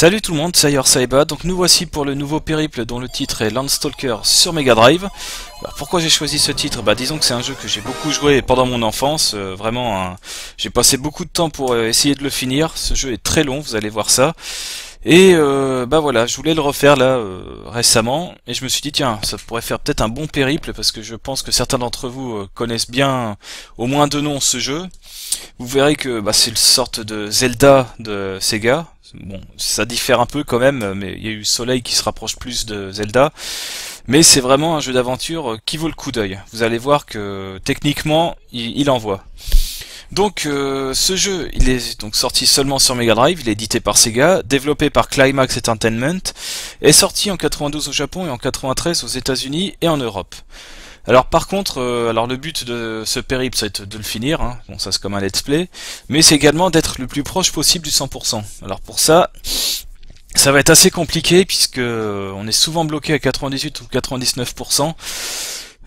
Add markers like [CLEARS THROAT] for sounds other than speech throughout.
Salut tout le monde, c'est Saiba. Donc nous voici pour le nouveau périple dont le titre est Landstalker sur Mega Drive. Alors pourquoi j'ai choisi ce titre? Bah disons que c'est un jeu que j'ai beaucoup joué pendant mon enfance. Euh, vraiment, j'ai passé beaucoup de temps pour euh, essayer de le finir. Ce jeu est très long, vous allez voir ça. Et euh, bah voilà, je voulais le refaire là récemment et je me suis dit tiens, ça pourrait faire peut-être un bon périple parce que je pense que certains d'entre vous connaissent bien au moins deux noms ce jeu. Vous verrez que bah, c'est une sorte de Zelda de Sega, Bon, ça diffère un peu quand même, mais il y a eu Soleil qui se rapproche plus de Zelda. Mais c'est vraiment un jeu d'aventure qui vaut le coup d'œil. Vous allez voir que techniquement, il, envoie. Donc euh, ce jeu, il est donc sorti seulement sur Mega Drive, il est édité par Sega, développé par Climax Entertainment, est sorti en 92 au Japon et en 93 aux États-Unis et en Europe. Alors par contre, euh, alors le but de ce périple, c'est de le finir, hein. bon ça c'est comme un let's play, mais c'est également d'être le plus proche possible du 100%. Alors pour ça, ça va être assez compliqué puisque euh, on est souvent bloqué à 98 ou 99%.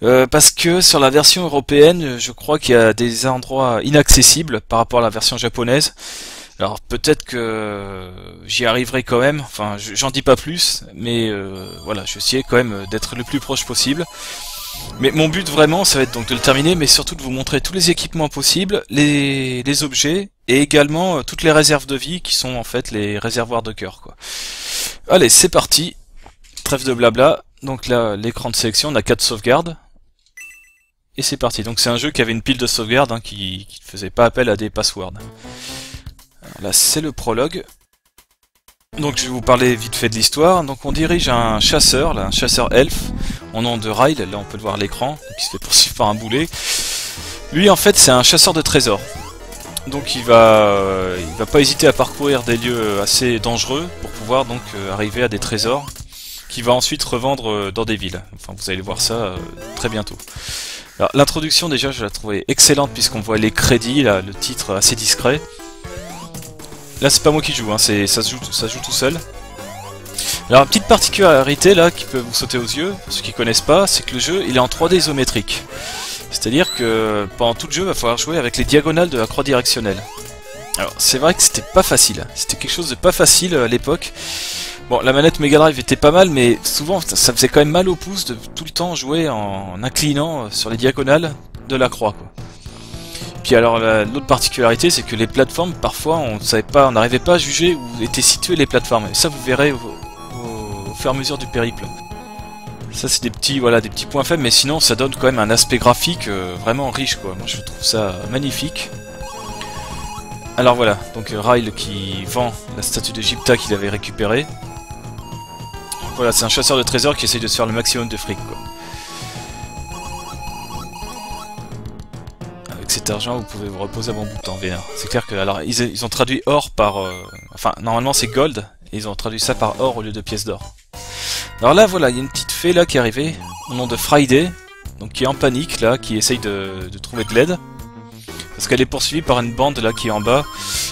Euh, parce que sur la version européenne, je crois qu'il y a des endroits inaccessibles par rapport à la version japonaise. Alors peut-être que j'y arriverai quand même, enfin j'en dis pas plus, mais voilà, je vais essayer quand même d'être le plus proche possible. Mais mon but vraiment, ça va être donc de le terminer, mais surtout de vous montrer tous les équipements possibles, les, objets, et également euh, toutes les réserves de vie qui sont en fait les réservoirs de cœur. Quoi. Allez, c'est parti. Trêve de blabla. Donc là, l'écran de sélection, on a 4 sauvegardes. Et c'est parti. Donc c'est un jeu qui avait une pile de sauvegarde, hein, qui ne faisait pas appel à des passwords. là, c'est le prologue. Donc je vais vous parler vite fait de l'histoire. Donc on dirige un chasseur, là, un chasseur elfe, au nom de Ryle, là on peut le voir l'écran, qui se fait poursuivre par un boulet. Lui en fait c'est un chasseur de trésors. Donc il va, euh, il va pas hésiter à parcourir des lieux assez dangereux pour pouvoir donc euh, arriver à des trésors qu'il va ensuite revendre euh, dans des villes. Enfin vous allez voir ça très bientôt. L'introduction déjà je la trouvais excellente puisqu'on voit les crédits, le titre assez discret. Là c'est pas moi qui joue, hein, ça, se joue, tout seul. Alors, une petite particularité là qui peut vous sauter aux yeux, pour ceux qui connaissent pas, c'est que le jeu il est en 3D isométrique. C'est-à-dire que pendant tout le jeu, il va falloir jouer avec les diagonales de la croix directionnelle. Alors, c'est vrai que c'était pas facile. C'était quelque chose de pas facile à l'époque. Bon, la manette Mega Drive était pas mal, mais souvent ça faisait quand même mal au pouce de tout le temps jouer en inclinant sur les diagonales de la croix. Quoi. Puis alors l'autre particularité c'est que les plateformes parfois on savait pas, on n'arrivait pas à juger où étaient situées les plateformes. Et ça vous verrez fur et à mesure du périple. Ça c'est des petits voilà des petits points faibles mais sinon ça donne quand même un aspect graphique euh, vraiment riche quoi. Moi je trouve ça magnifique. Alors voilà, donc euh, Ryle qui vend la statue d'Egypta qu'il avait récupérée. Voilà, c'est un chasseur de trésors qui essaye de se faire le maximum de fric quoi. Vous pouvez vous reposer bon bout de temps, C'est clair que alors ils, ont traduit or par euh, enfin normalement c'est gold et ils ont traduit ça par or au lieu de pièces d'or. Alors là, voilà, il y a une petite fée là qui est arrivée, au nom de Friday, donc qui est en panique là, qui essaye de, trouver de l'aide. Parce qu'elle est poursuivie par une bande là qui est en bas,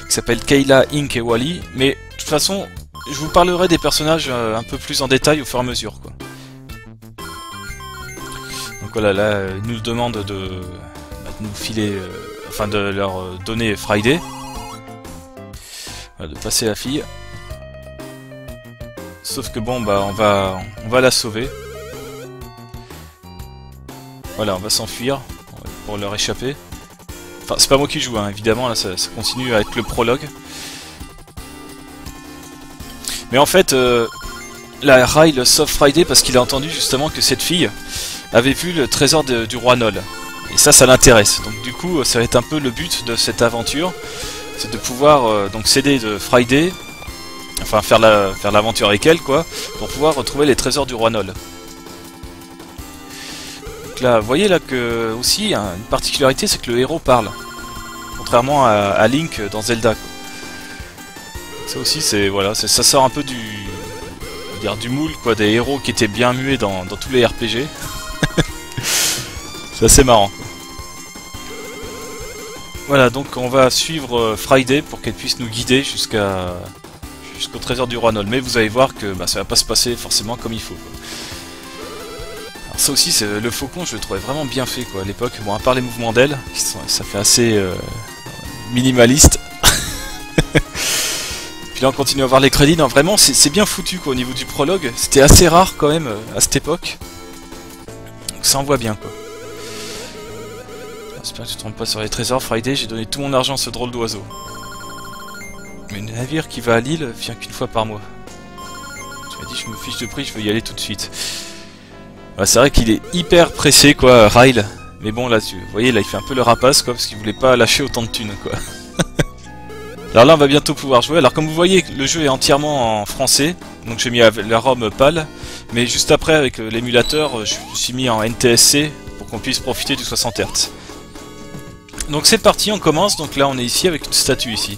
qui s'appelle Kayla, Ink et Wally. Mais de toute façon, je vous parlerai des personnages euh, un peu plus en détail au fur et à mesure. Quoi. Donc voilà, là, ils nous demandent de, nous filer, euh, enfin de leur euh, donner Friday. de passer la fille. Sauf que bon, bah on va, on va la sauver. Voilà, on va s'enfuir pour leur échapper. Enfin, c'est pas moi qui joue, hein, évidemment, là ça, continue à être le prologue. Mais en fait, euh, la Ryle sauve Friday parce qu'il a entendu justement que cette fille avait vu le trésor du roi Nol. Et ça, ça l'intéresse. Donc du coup, ça va être un peu le but de cette aventure. C'est de pouvoir euh, donc s'aider de Friday enfin faire faire l'aventure avec elle quoi, pour pouvoir retrouver les trésors du roi Nol. Donc là, vous voyez là que aussi une particularité, c'est que le héros parle, contrairement à, Link dans Zelda. Ça aussi, c'est voilà, ça sort un peu du dire du moule quoi, des héros qui étaient bien muets dans tous les RPG. [LAUGHS] c'est assez marrant. Voilà, donc on va suivre euh, Friday pour qu'elle puisse nous guider jusqu'à jusqu'au trésor du roi Nol. Mais vous allez voir que bah, ça va pas se passer forcément comme il faut. Alors ça aussi, c'est le faucon, je le trouvais vraiment bien fait quoi à l'époque. Bon, à part les mouvements d'aile, ça fait assez euh, minimaliste. [LAUGHS] Puis là on continue à voir les crédits, non vraiment c'est bien foutu quoi au niveau du prologue, c'était assez rare quand même euh, à cette époque. Donc ça envoie bien quoi. J'espère que tu te trompes pas sur les trésors, Friday, j'ai donné tout mon argent à ce drôle d'oiseau. Mais le navire qui va à Lille vient qu'une fois par mois. Tu m'as dit je me fiche de prix, je veux y aller tout de suite. c'est vrai qu'il est hyper pressé quoi, Ryle. Mais bon là, tu, vous voyez là il fait un peu le rapace quoi, parce qu'il voulait pas lâcher autant de thunes quoi. [LAUGHS] Alors là on va bientôt pouvoir jouer. Alors comme vous voyez le jeu est entièrement en français. Donc j'ai mis la ROM PAL. Mais juste après avec euh, l'émulateur je me suis mis en NTSC pour qu'on puisse profiter du 60 Hz. Donc c'est parti, on commence. Donc là on est ici avec une statue ici.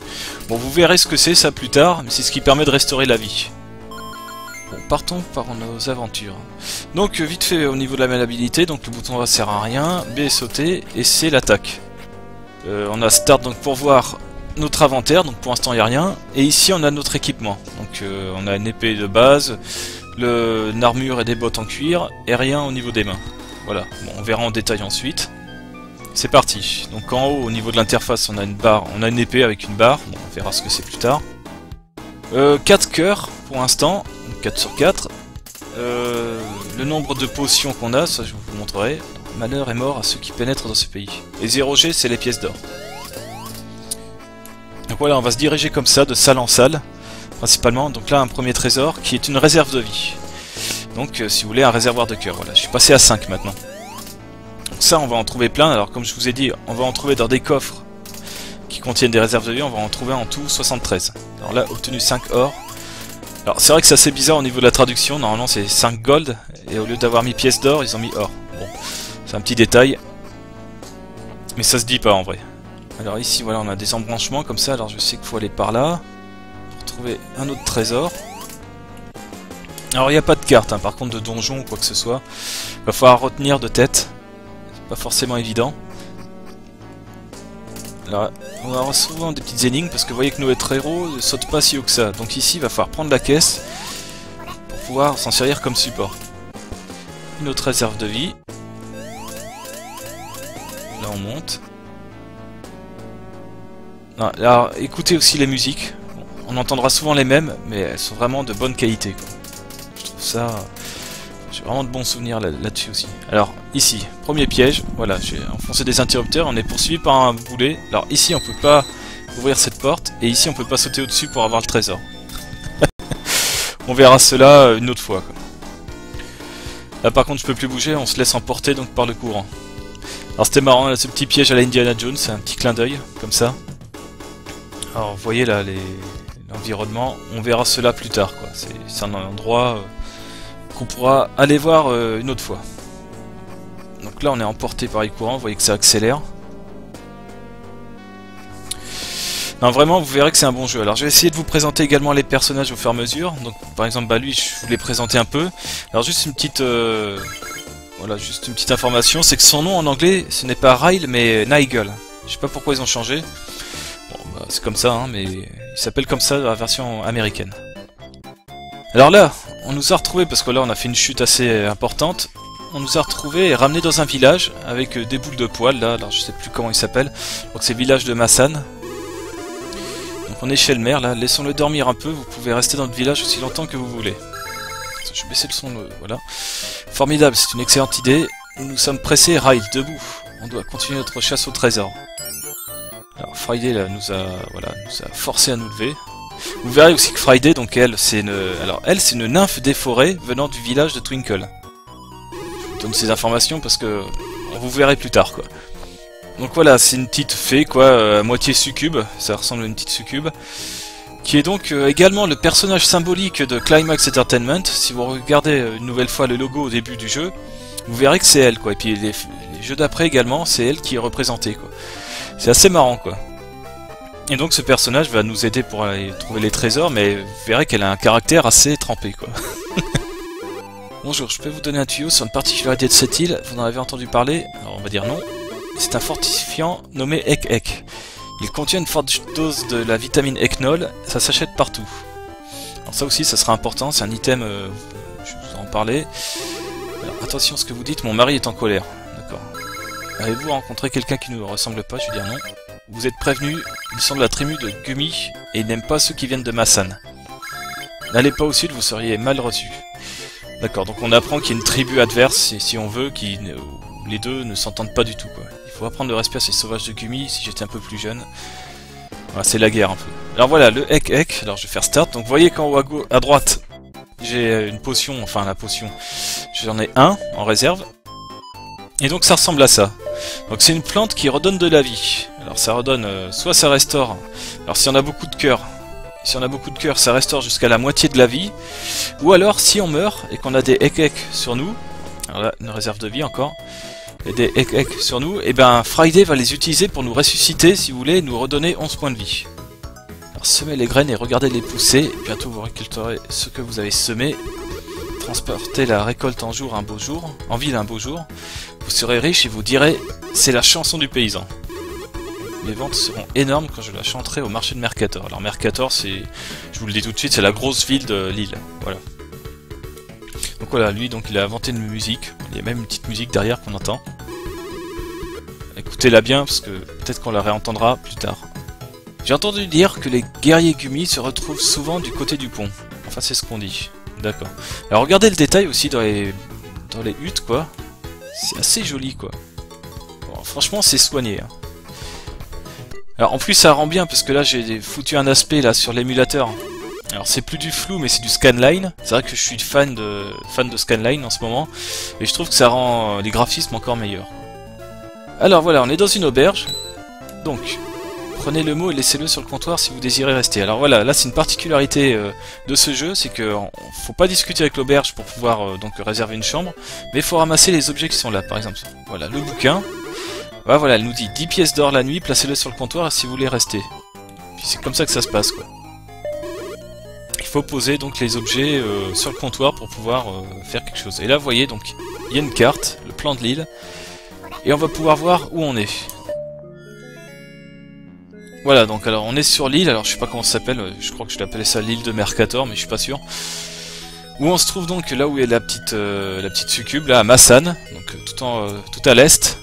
Bon vous verrez ce que c'est ça plus tard. Mais c'est ce qui permet de restaurer la vie. Bon partons par nos aventures. Donc vite fait au niveau de la maniabilité. Donc le bouton A sert à rien. B est sauter et C l'attaque. Euh, on a Start donc pour voir notre inventaire, donc pour l'instant il n'y a rien. Et ici on a notre équipement. Donc euh, on a une épée de base, le, une armure et des bottes en cuir, et rien au niveau des mains. Voilà, bon, on verra en détail ensuite. C'est parti. Donc en haut, au niveau de l'interface, on a une barre, on a une épée avec une barre. on verra ce que c'est plus tard. Euh, 4 cœurs pour l'instant, 4 sur 4. Euh, le nombre de potions qu'on a, ça je vous montrerai. Malheur est mort à ceux qui pénètrent dans ce pays. Et 0G, c'est les pièces d'or. Donc voilà, on va se diriger comme ça, de salle en salle, principalement. Donc là, un premier trésor, qui est une réserve de vie. Donc, euh, si vous voulez, un réservoir de cœur. Voilà, je suis passé à 5 maintenant. Ça, on va en trouver plein. Alors, comme je vous ai dit, on va en trouver dans des coffres qui contiennent des réserves de vie. On va en trouver en tout 73. Alors là, obtenu 5 or. Alors, c'est vrai que c'est assez bizarre au niveau de la traduction. Normalement, c'est 5 gold. Et au lieu d'avoir mis pièces d'or, ils ont mis or. Bon, c'est un petit détail. Mais ça se dit pas en vrai. Alors ici, voilà, on a des embranchements comme ça. Alors je sais qu'il faut aller par là pour trouver un autre trésor. Alors il n'y a pas de carte, hein, par contre de donjon ou quoi que ce soit. Il va falloir retenir de tête. Pas forcément évident. Alors on aura souvent des petites énigmes parce que vous voyez que nos héros ne sautent pas si haut que ça. Donc ici, il va falloir prendre la caisse pour pouvoir s'en servir comme support. Une autre réserve de vie. Là on monte alors écoutez aussi les musiques. On entendra souvent les mêmes, mais elles sont vraiment de bonne qualité. Je trouve ça... J'ai vraiment de bons souvenirs là-dessus aussi. Alors, ici, premier piège. Voilà, j'ai enfoncé des interrupteurs. On est poursuivi par un boulet. Alors ici, on peut pas ouvrir cette porte. Et ici, on peut pas sauter au-dessus pour avoir le trésor. [LAUGHS] on verra cela euh, une autre fois. Là, par contre, je peux plus bouger. On se laisse emporter donc par le courant. Alors c'était marrant, ce petit piège à la Indiana Jones, un petit clin d'œil, comme ça. Alors vous voyez là l'environnement, on verra cela plus tard quoi. C'est un endroit euh, qu'on pourra aller voir euh, une autre fois. Donc là on est emporté par les courants, vous voyez que ça accélère. Non vraiment vous verrez que c'est un bon jeu. Alors je vais essayer de vous présenter également les personnages au fur et à mesure. Donc par exemple bah lui je vous l'ai présenté un peu. Alors juste une petite euh, voilà juste une petite information, c'est que son nom en anglais ce n'est pas Ryle mais Nigel. Je sais pas pourquoi ils ont changé c'est comme ça, hein, mais il s'appelle comme ça dans la version américaine. Alors là, on nous a retrouvé parce que là on a fait une chute assez importante. On nous a retrouvé et ramené dans un village avec euh, des boules de poils là, alors je sais plus comment il s'appelle. Donc c'est village de Massan. Donc on est chez le maire là, laissons-le dormir un peu, vous pouvez rester dans le village aussi longtemps que vous voulez. Je vais baisser le son, voilà. Formidable, c'est une excellente idée. Nous sommes pressés, Ryle, debout. On doit continuer notre chasse au trésor. Alors Friday là, nous a voilà, nous a forcé à nous lever. Vous verrez aussi que Friday, donc elle, c'est une, alors elle, c'est une nymphe des forêts venant du village de Twinkle. Je vous donne ces informations parce que vous verrez plus tard quoi. Donc voilà, c'est une petite fée quoi, euh, à moitié succube, ça ressemble à une petite succube, qui est donc euh, également le personnage symbolique de Climax Entertainment. Si vous regardez euh, une nouvelle fois le logo au début du jeu, vous verrez que c'est elle quoi. Et puis les, les jeux d'après également, c'est elle qui est représentée quoi. C'est assez marrant quoi. Et donc ce personnage va nous aider pour aller trouver les trésors, mais vous verrez qu'elle a un caractère assez trempé quoi. [LAUGHS] Bonjour, je peux vous donner un tuyau sur une particularité de cette île, vous en avez entendu parler? Alors on va dire non. C'est un fortifiant nommé Ek Ek. Il contient une forte dose de la vitamine Eknol, ça s'achète partout. Alors ça aussi ça sera important, c'est un item, euh, je vais vous en parler. Attention à ce que vous dites, mon mari est en colère. Avez-vous rencontré quelqu'un qui ne ressemble pas? Je vais dire non. Vous êtes prévenus, ils sont de la tribu de Gumi et n'aiment pas ceux qui viennent de Massan. N'allez pas au sud, vous seriez mal reçus. D'accord, donc on apprend qu'il y a une tribu adverse, si on veut, qui les deux ne s'entendent pas du tout. Il faut apprendre le respect à ces sauvages de Gumi, si j'étais un peu plus jeune. Voilà, c'est la guerre un peu. Alors voilà, le Ek Ek, alors je vais faire start. Donc vous voyez qu'en haut à, à droite, j'ai une potion, enfin la potion, j'en ai un en réserve. Et donc ça ressemble à ça. Donc c'est une plante qui redonne de la vie. Alors ça redonne, euh, soit ça restaure, alors si on a beaucoup de cœur, si on a beaucoup de cœur, ça restaure jusqu'à la moitié de la vie. Ou alors si on meurt et qu'on a des ek sur nous, alors là une réserve de vie encore, et des ek sur nous, et eh ben Friday va les utiliser pour nous ressusciter si vous voulez, nous redonner 11 points de vie. Alors semez les graines et regardez les pousser, bientôt vous récolterez ce que vous avez semé. Transportez la récolte en jour un beau jour, en ville un beau jour. Vous serez riche et vous direz c'est la chanson du paysan. Les ventes seront énormes quand je la chanterai au marché de Mercator. Alors Mercator, c'est, je vous le dis tout de suite, c'est la grosse ville de Lille. Voilà. Donc voilà, lui, donc il a inventé une musique. Il y a même une petite musique derrière qu'on entend. Écoutez-la bien parce que peut-être qu'on la réentendra plus tard. J'ai entendu dire que les guerriers Gumi se retrouvent souvent du côté du pont. Enfin, c'est ce qu'on dit. D'accord. Alors regardez le détail aussi dans les, dans les huttes, quoi. C'est assez joli, quoi. franchement, c'est soigné. Hein. Alors en plus, ça rend bien, parce que là, j'ai foutu un aspect là sur l'émulateur. Alors c'est plus du flou, mais c'est du scanline. C'est vrai que je suis fan de, fan de scanline en ce moment. Et je trouve que ça rend euh, les graphismes encore meilleurs. Alors voilà, on est dans une auberge. Donc, prenez le mot et laissez-le sur le comptoir si vous désirez rester. Alors voilà, là c'est une particularité euh, de ce jeu, c'est que faut pas discuter avec l'auberge pour pouvoir euh, donc réserver une chambre, mais il faut ramasser les objets qui sont là. Par exemple, voilà le bouquin. voilà, elle nous dit 10 pièces d'or la nuit, placez-le sur le comptoir si vous voulez rester. Puis c'est comme ça que ça se passe quoi. Il faut poser donc les objets euh, sur le comptoir pour pouvoir faire quelque chose. Et là vous voyez donc il y a une carte, le plan de l'île, et on va pouvoir voir où on est. Voilà, donc alors on est sur l'île, alors je sais pas comment ça s'appelle, je crois que je l'appelais ça l'île de Mercator, mais je suis pas sûr. Où on se trouve donc là où est la petite euh, la petite succube, là à Massan, donc euh, tout en euh, tout à l'est.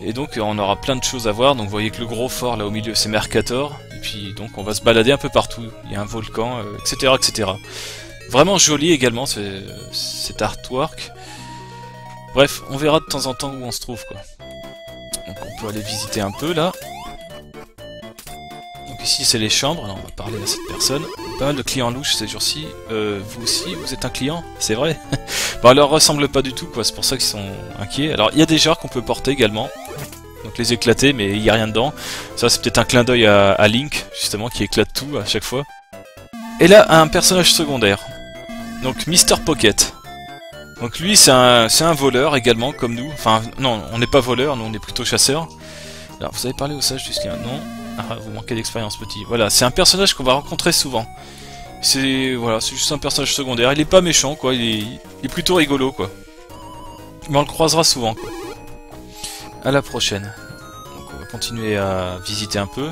Et donc on aura plein de choses à voir, donc vous voyez que le gros fort là au milieu c'est Mercator, et puis donc on va se balader un peu partout, il y a un volcan, etc. etc. Vraiment joli également cet artwork. Bref, on verra de temps en temps où on se trouve quoi. Donc on peut aller visiter un peu là ici c'est les chambres, on va parler à cette personne. Pas mal de clients louches ces jours-ci. Euh, vous aussi, vous êtes un client C'est vrai [LAUGHS] Bon, elle leur ressemble pas du tout, quoi, c'est pour ça qu'ils sont inquiets. Alors, il y a des genres qu'on peut porter également. Donc les éclater, mais il n'y a rien dedans. Ça, c'est peut-être un clin d'œil à, Link, justement, qui éclate tout à chaque fois. Et là, un personnage secondaire. Donc, Mister Pocket. Donc lui, c'est un, un voleur également, comme nous. Enfin, non, on n'est pas voleur, nous on est plutôt chasseur. Alors, vous avez parlé au sage du Non ah, vous manquez d'expérience, petit. Voilà, c'est un personnage qu'on va rencontrer souvent. C'est voilà, c'est juste un personnage secondaire. Il est pas méchant, quoi. Il est, plutôt rigolo, quoi. Mais on le croisera souvent, quoi. À la prochaine. Donc on va continuer à visiter un peu.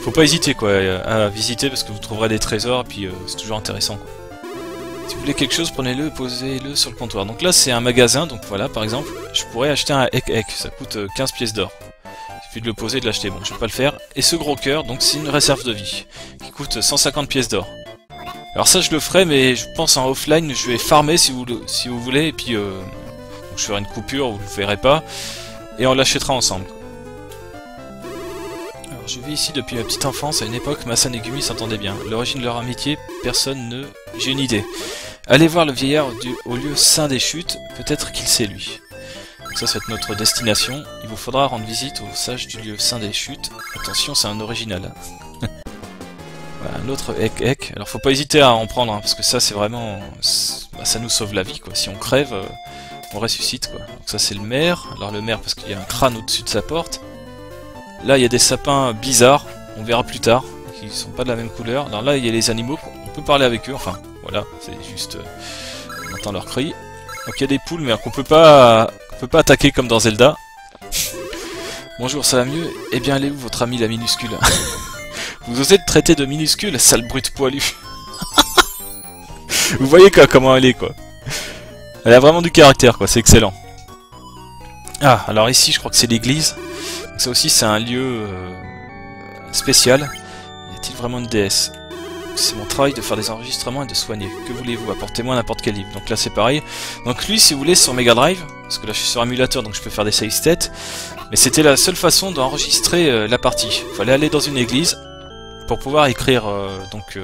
Faut pas hésiter, quoi, à visiter parce que vous trouverez des trésors et puis euh, c'est toujours intéressant. Si vous voulez quelque chose, prenez-le et posez-le sur le comptoir. Donc là, c'est un magasin, donc voilà, par exemple, je pourrais acheter un Ek Ek, ça coûte 15 euh, pièces d'or de le poser et de l'acheter. Bon, je vais pas le faire. Et ce gros cœur, donc c'est une réserve de vie, qui coûte 150 pièces d'or. Alors ça, je le ferai, mais je pense en offline, je vais farmer si vous, si vous voulez, et puis euh, je ferai une coupure, vous le verrez pas, et on l'achètera ensemble. Alors je vis ici depuis ma petite enfance, à une époque, Massan et Gumi s'entendaient bien. L'origine de leur amitié, personne ne... J'ai une idée. Allez voir le vieillard du... au lieu saint des chutes, peut-être qu'il sait lui. Ça, c'est notre destination. Il vous faudra rendre visite au sage du lieu saint des chutes. Attention, c'est un original. [LAUGHS] un autre ek ek. Alors, faut pas hésiter à en prendre, hein, parce que ça, c'est vraiment... Bah, ça nous sauve la vie, quoi. Si on crève, euh, on ressuscite, quoi. Donc ça, c'est le maire. Alors, le maire, parce qu'il y a un crâne au-dessus de sa porte. Là, il y a des sapins bizarres. On verra plus tard. Qui sont pas de la même couleur. Alors là, il y a les animaux. On peut parler avec eux. Enfin, voilà. C'est juste... Euh, on entend leur cri. Donc il y a des poules, mais qu'on peut pas on peut pas attaquer comme dans Zelda. Bonjour, ça va mieux? Eh bien, elle est où votre ami la minuscule? [LAUGHS] Vous osez te traiter de minuscule, sale brute poilu? [LAUGHS] Vous voyez quoi, comment elle est, quoi. Elle a vraiment du caractère, quoi, c'est excellent. Ah, alors ici je crois que c'est l'église. Ça aussi c'est un lieu euh, spécial. Y a-t-il vraiment une déesse? C'est mon travail de faire des enregistrements et de soigner. Que voulez-vous Apportez-moi n'importe quel livre. Donc là c'est pareil. Donc lui, si vous voulez, sur Mega Drive, parce que là je suis sur émulateur donc je peux faire des save mais c'était la seule façon d'enregistrer euh, la partie. Fallait aller dans une église pour pouvoir écrire euh, donc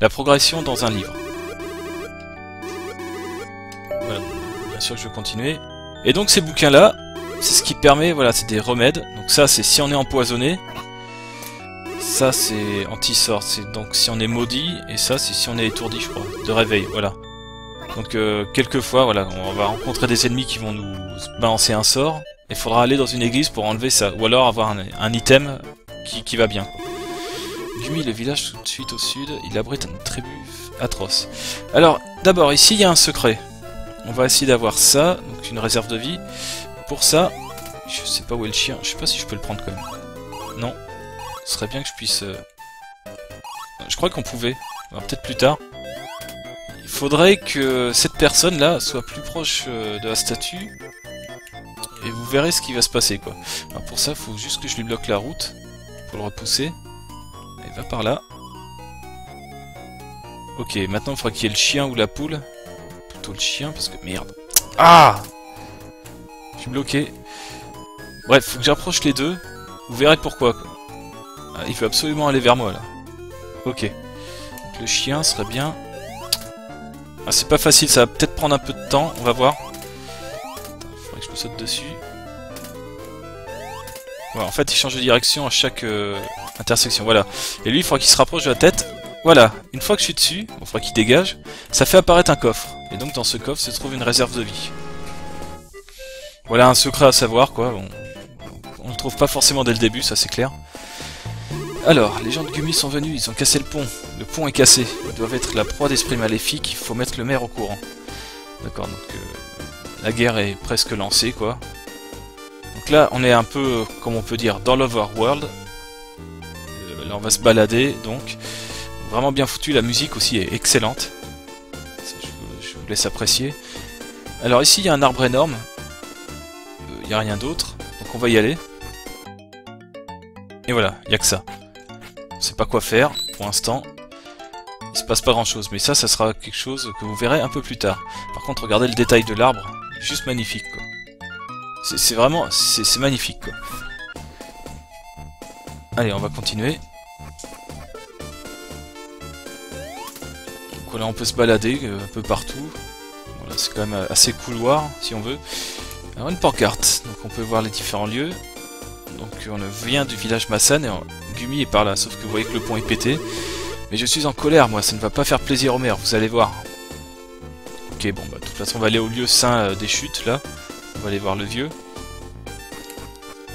la progression dans un livre. Voilà, bien sûr que je vais continuer. Et donc ces bouquins-là, c'est ce qui permet, voilà, c'est des remèdes. Donc ça, c'est si on est empoisonné. Ça, c'est anti-sort, c'est donc si on est maudit. Et ça, c'est si on est étourdi, je crois, de réveil, voilà. Donc euh, quelquefois, voilà, on va rencontrer des ennemis qui vont nous balancer un sort. Il faudra aller dans une église pour enlever ça. Ou alors avoir un, item qui, qui, va bien. Gumi, le village tout de suite au sud, il abrite une tribu atroce. Alors, d'abord, ici, il y a un secret. On va essayer d'avoir ça, donc une réserve de vie. Pour ça, je sais pas où est le chien. Je sais pas si je peux le prendre quand même. Non. Ce serait bien que je puisse... Euh, je crois qu'on pouvait. Peut-être plus tard. Il faudrait que cette personne-là soit plus proche euh, de la statue. Et vous verrez ce qui va se passer, quoi. pour ça, il faut juste que je lui bloque la route. Pour le repousser. Il va par là. Ok, maintenant il faudra qu'il y ait le chien ou la poule le chien parce que merde. Ah Je suis bloqué. Bref, faut que j'approche les deux. Vous verrez pourquoi. Ah, il veut absolument aller vers moi là. Ok. le chien serait bien. Ah, c'est pas facile, ça va peut-être prendre un peu de temps, on va voir. Il faudrait que je me saute dessus. en fait, il change de direction à chaque euh, intersection, voilà. Et lui, il faudra qu'il se rapproche de la tête. Voilà, une fois que je suis dessus, il faudra qu'il dégage, ça fait apparaître un coffre. Et donc dans ce coffre se trouve une réserve de vie. Voilà un secret à savoir, quoi. On, ne le trouve pas forcément dès le début, ça c'est clair. Alors, les gens de Gumi sont venus, ils ont cassé le pont. Le pont est cassé. Ils doivent être la proie d'esprit maléfique, il faut mettre le maire au courant. D'accord, donc euh, la guerre est presque lancée, quoi. Donc là, on est un peu, comme on peut dire, dans l'overworld. Euh, là, on va se balader, donc. Vraiment bien foutu, la musique aussi est excellente. je, vous laisse apprécier. Alors ici, il y a un arbre énorme. Euh, il n'y a rien d'autre, donc on va y aller. Et voilà, il n'y a que ça. Sait pas quoi faire, pour l'instant. Il se passe pas grand chose, mais ça, ça sera quelque chose que vous verrez un peu plus tard. Par contre, regardez le détail de l'arbre, juste magnifique, quoi. C'est vraiment... c'est magnifique, quoi. Allez, on va continuer. là on peut se balader euh, un peu partout. Voilà, c'est quand même assez couloir si on veut. Alors une pancarte, donc on peut voir les différents lieux. Donc on vient du village Massan et Gumi est par là, sauf que vous voyez que le pont est pété. Mais je suis en colère moi, ça ne va pas faire plaisir au maire, vous allez voir. Ok bon bah de toute façon on va aller au lieu saint euh, des chutes là. On va aller voir le vieux.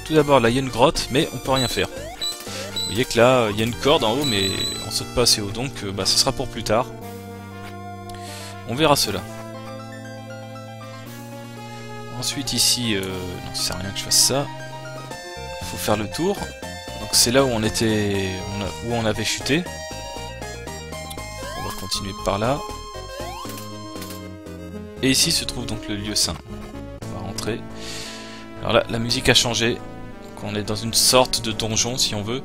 Tout d'abord là il y a une grotte mais on peut rien faire. Vous voyez que là il y a une corde en haut mais on saute pas assez haut donc euh, bah ce sera pour plus tard. On verra cela. Ensuite ici, euh, non, ça sert à rien que je fasse ça. Faire le tour. Donc c'est là où on était, où on avait chuté. On va continuer par là. Et ici se trouve donc le lieu saint. On va rentrer. Alors là, la musique a changé. on est dans une sorte de donjon si on veut.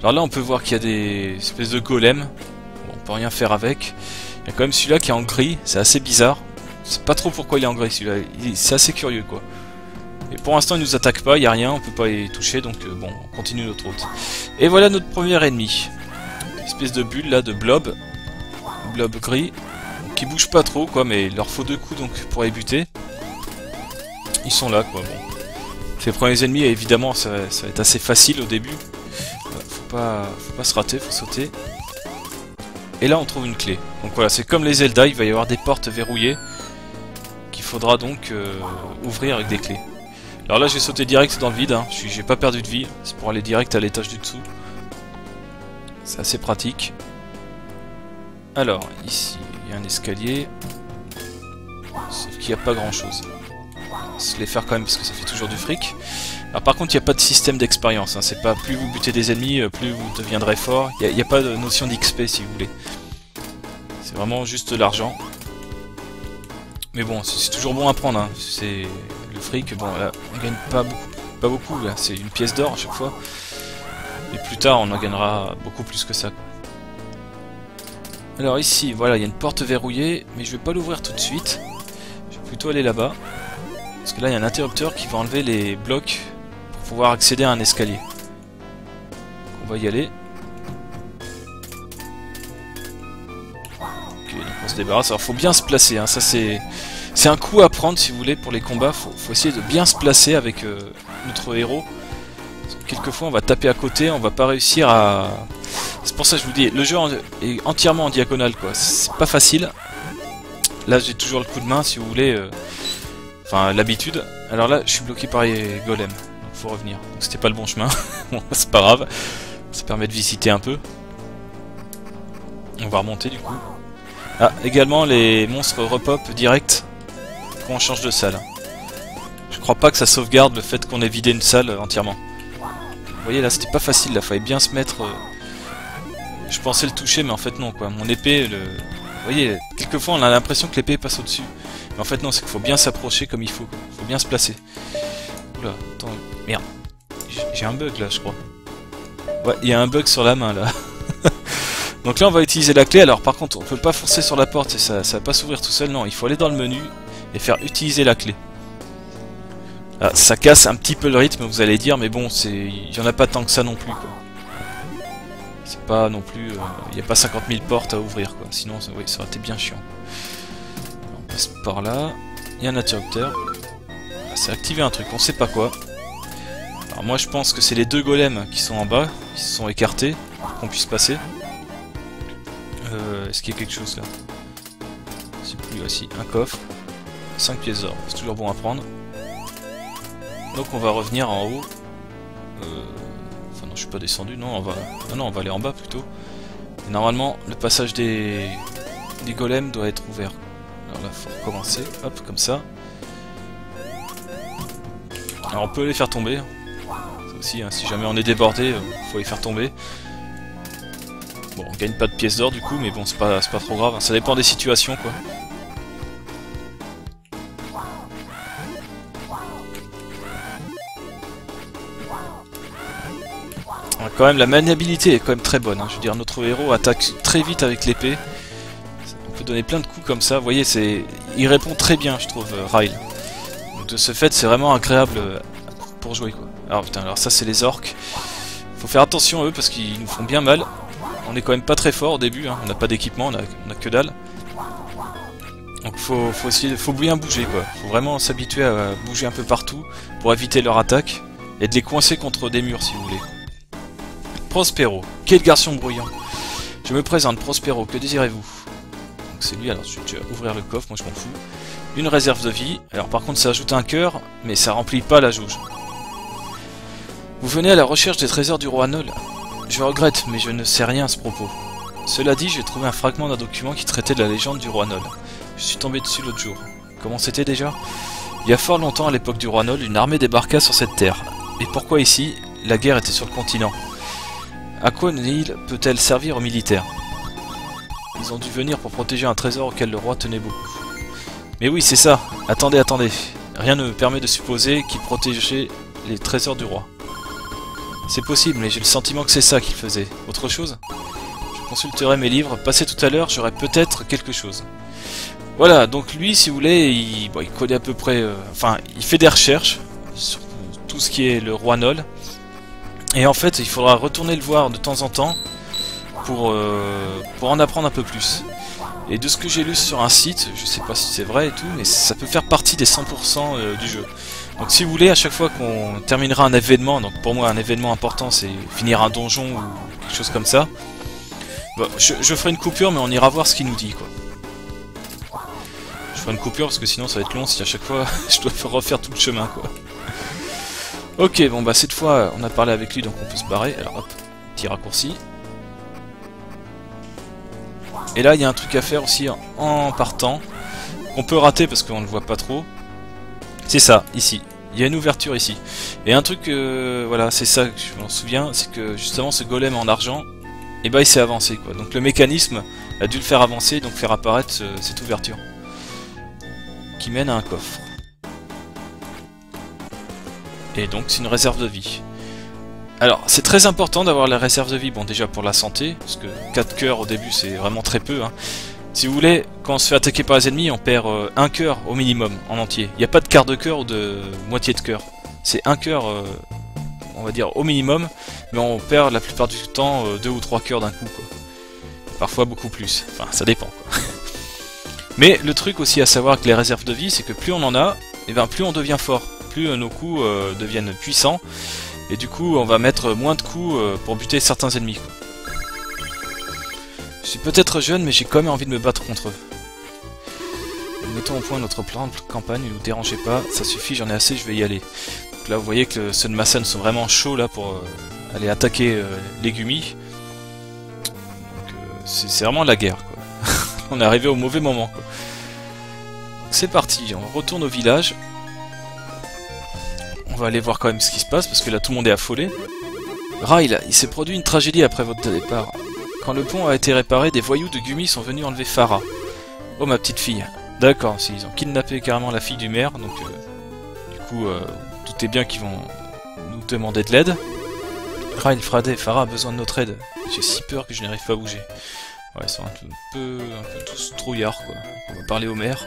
Alors là, on peut voir qu'il y a des espèces de golems. On peut rien faire avec. Il y a quand même celui-là qui est en gris, c'est assez bizarre. Je sais pas trop pourquoi il est en gris celui-là, c'est assez curieux quoi. Et pour l'instant il nous attaque pas, il n'y a rien, on peut pas y toucher, donc euh, bon, on continue notre route. Et voilà notre premier ennemi. Espèce de bulle là, de blob. Blob gris. Qui bouge pas trop quoi, mais il leur faut deux coups donc pour les buter. Ils sont là quoi, bon. Les premiers ennemis évidemment ça, va être assez facile au début. faut, pas, faut pas se rater, faut sauter. Et là on trouve une clé. Donc voilà, c'est comme les Zelda, il va y avoir des portes verrouillées qu'il faudra donc euh, ouvrir avec des clés. Alors là j'ai sauté direct dans le vide, hein. j'ai pas perdu de vie, c'est pour aller direct à l'étage du dessous. C'est assez pratique. Alors, ici, il y a un escalier. Sauf qu'il n'y a pas grand chose. On va se les faire quand même parce que ça fait toujours du fric. Alors par contre, il n'y a pas de système d'expérience. Hein. C'est pas plus vous butez des ennemis, euh, plus vous deviendrez fort. Il n'y a, pas de notion d'XP si vous voulez. C'est vraiment juste l'argent. Mais bon, c'est toujours bon à prendre. Hein. C'est fric. Bon, là, on gagne pas beaucoup, pas beaucoup c'est une pièce d'or à chaque fois. Et plus tard, on en gagnera beaucoup plus que ça. Alors ici, voilà, il y a une porte verrouillée, mais je vais pas l'ouvrir tout de suite. Je vais plutôt aller là-bas. Parce que là, il y a un interrupteur qui va enlever les blocs pour pouvoir accéder à un escalier. On va y aller. Ok, donc on se débarrasse. Alors, faut bien se placer, hein. ça c'est... C'est un coup à prendre si vous voulez pour les combats, faut, faut essayer de bien se placer avec euh, notre héros. quelquefois on va taper à côté, on va pas réussir à... C'est pour ça que je vous dis, le jeu est entièrement en diagonale quoi, c'est pas facile. Là j'ai toujours le coup de main si vous voulez, euh, enfin l'habitude. Alors là je suis bloqué par les golems, donc faut revenir. C'était pas le bon chemin, [LAUGHS] bon c'est pas grave, ça permet de visiter un peu. On va remonter du coup. Ah, également les monstres repop direct on change de salle. Je crois pas que ça sauvegarde le fait qu'on ait vidé une salle entièrement. Vous voyez là c'était pas facile, là fallait bien se mettre... Euh, je pensais le toucher mais en fait non quoi. Mon épée, le... Voyez, quelquefois on a l'impression que l'épée passe au-dessus. Mais en fait non, c'est qu'il faut bien s'approcher comme il faut. Il faut bien se placer. Oula, attends, merde. J'ai un bug là je crois. Ouais, il y a un bug sur la main là. [LAUGHS] Donc là on va utiliser la clé, alors par contre on peut pas forcer sur la porte et ça, ça va pas s'ouvrir tout seul, non, il faut aller dans le menu et faire utiliser la clé. Ah, ça casse un petit peu le rythme, vous allez dire, mais bon, c'est, il y en a pas tant que ça non plus. C'est pas non plus, euh, il n'y a pas 50 000 portes à ouvrir, quoi. Sinon, ça, oui, aurait été bien chiant. On passe par là. Il y a un interrupteur. Ah, c'est activé un truc, on sait pas quoi. Alors moi, je pense que c'est les deux golems qui sont en bas, qui se sont écartés, qu'on puisse passer. Euh, Est-ce qu'il y a quelque chose là? C'est plus aussi un coffre. 5 pièces d'or, c'est toujours bon à prendre. Donc on va revenir en haut. Euh... Enfin non, je suis pas descendu, non, on va... Non, non, on va aller en bas plutôt. Normalement, le passage des... des golems doit être ouvert. Alors là, faut recommencer, hop, comme ça. Alors on peut les faire tomber. Ça aussi, hein, si jamais on est débordé, euh, faut les faire tomber. Bon, on gagne pas de pièces d'or du coup, mais bon, c'est pas, pas trop grave. Hein. Ça dépend des situations, quoi. La maniabilité est quand même très bonne. Hein. Je veux dire, notre héros attaque très vite avec l'épée. On peut donner plein de coups comme ça. Vous voyez, c'est, il répond très bien, je trouve, euh, Ryle. Donc de ce fait, c'est vraiment agréable euh, pour jouer, quoi. Alors putain, alors ça, c'est les orques. Faut faire attention à eux parce qu'ils nous font bien mal. On est quand même pas très fort au début. Hein. On n'a pas d'équipement, on a, que dalle. Donc faut, faut essayer, faut bien bouger, quoi. Faut vraiment s'habituer à bouger un peu partout pour éviter leur attaque et de les coincer contre des murs, si vous voulez. Prospero. Quel garçon bruyant. Je me présente, Prospero, que désirez-vous? C'est lui, alors tu vas ouvrir le coffre, moi je m'en fous. Une réserve de vie. Alors par contre ça ajoute un cœur, mais ça remplit pas la jauge. Vous venez à la recherche des trésors du roi Nol Je regrette, mais je ne sais rien à ce propos. Cela dit, j'ai trouvé un fragment d'un document qui traitait de la légende du roi Nol. Je suis tombé dessus l'autre jour. Comment c'était déjà? Il y a fort longtemps, à l'époque du roi Nol, une armée débarqua sur cette terre. Et pourquoi ici? La guerre était sur le continent. À quoi une île peut-elle servir aux militaires? Ils ont dû venir pour protéger un trésor auquel le roi tenait beaucoup. Mais oui, c'est ça. Attendez, attendez. Rien ne me permet de supposer qu'ils protégeaient les trésors du roi. C'est possible, mais j'ai le sentiment que c'est ça qu'il faisait. Autre chose? Je consulterai mes livres. Passé tout à l'heure, j'aurai peut-être quelque chose. Voilà, donc lui, si vous voulez, il, il connaît à peu près... Euh, enfin, il fait des recherches sur tout ce qui est le roi Nol. Et en fait, il faudra retourner le voir de temps en temps pour, euh, pour en apprendre un peu plus. Et de ce que j'ai lu sur un site, je sais pas si c'est vrai et tout, mais ça peut faire partie des 100% euh, du jeu. Donc si vous voulez, à chaque fois qu'on terminera un événement, donc pour moi un événement important c'est finir un donjon ou quelque chose comme ça, bah, je, ferai une coupure mais on ira voir ce qu'il nous dit quoi. Je ferai une coupure parce que sinon ça va être long si à chaque fois [LAUGHS] je dois refaire tout le chemin quoi. Ok, bon bah cette fois on a parlé avec lui donc on peut se barrer. Alors hop, petit raccourci. Et là il y a un truc à faire aussi en partant. On peut rater parce qu'on ne le voit pas trop. C'est ça, ici. Il y a une ouverture ici. Et un truc, euh, voilà, c'est ça que je m'en souviens, c'est que justement ce golem en argent, et eh bah ben, il s'est avancé quoi. Donc le mécanisme a dû le faire avancer, donc faire apparaître cette ouverture. Qui mène à un coffre. Et donc c'est une réserve de vie. Alors, c'est très important d'avoir la réserve de vie, bon déjà pour la santé, parce que 4 cœurs au début c'est vraiment très peu. Hein. Si vous voulez, quand on se fait attaquer par les ennemis, on perd euh, un cœur au minimum, en entier. Il n'y a pas de quart de cœur ou de moitié de cœur. C'est un cœur, euh, on va dire, au minimum, mais on perd la plupart du temps euh, deux ou trois cœurs d'un coup. Quoi. Parfois beaucoup plus, enfin ça dépend. Quoi. [LAUGHS] mais le truc aussi à savoir avec les réserves de vie, c'est que plus on en a, et eh ben plus on devient fort, plus nos coups deviennent puissants, et du coup, on va mettre moins de coups euh, pour buter certains ennemis. Je suis peut-être jeune, mais j'ai quand même envie de me battre contre eux. Mettons au point notre plan de campagne, ne nous dérangez pas, ça suffit, j'en ai assez, je vais y aller. Donc là, vous voyez que ceux de Massan sont vraiment chauds là pour euh, aller attaquer euh, les. C'est vraiment la guerre, quoi. [LAUGHS] on est arrivé au mauvais moment, C'est parti, on retourne au village va aller voir quand même ce qui se passe, parce que là tout le monde est affolé. Rail, il s'est produit une tragédie après votre départ. Quand le pont a été réparé, des voyous de Gumi sont venus enlever Farah. Oh ma petite fille. D'accord, ils ont kidnappé carrément la fille du maire, donc euh, du coup, euh, tout est bien qu'ils vont nous demander de l'aide. Rail, Fradé, Farah a besoin de notre aide. J'ai si peur que je n'arrive pas à bouger. Ouais, ils sont un peu, un peu tous trouillards, quoi. On va parler au maire.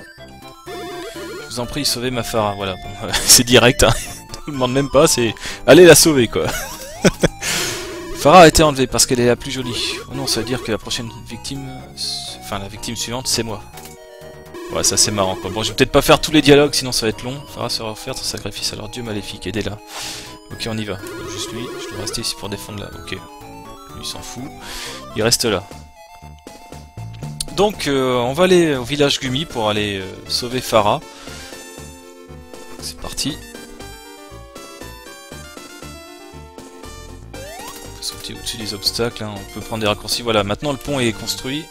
Je vous en prie, sauvez ma Farah, voilà. [LAUGHS] c'est direct, hein je demande même pas, c'est allez la sauver quoi. [LAUGHS] Farah a été enlevée parce qu'elle est la plus jolie. Oh non, ça veut dire que la prochaine victime, enfin la victime suivante, c'est moi. Ouais, ça c'est marrant quoi. Bon, je vais peut-être pas faire tous les dialogues, sinon ça va être long. Farah sera offerte son sacrifice à leur dieu maléfique, aidez-la. Ok, on y va. Juste lui, je dois rester ici pour défendre là. Ok. Lui s'en fout. Il reste là. Donc, euh, on va aller au village Gumi pour aller euh, sauver Farah. C'est parti. Au-dessus des obstacles, hein. on peut prendre des raccourcis. Voilà, maintenant le pont est construit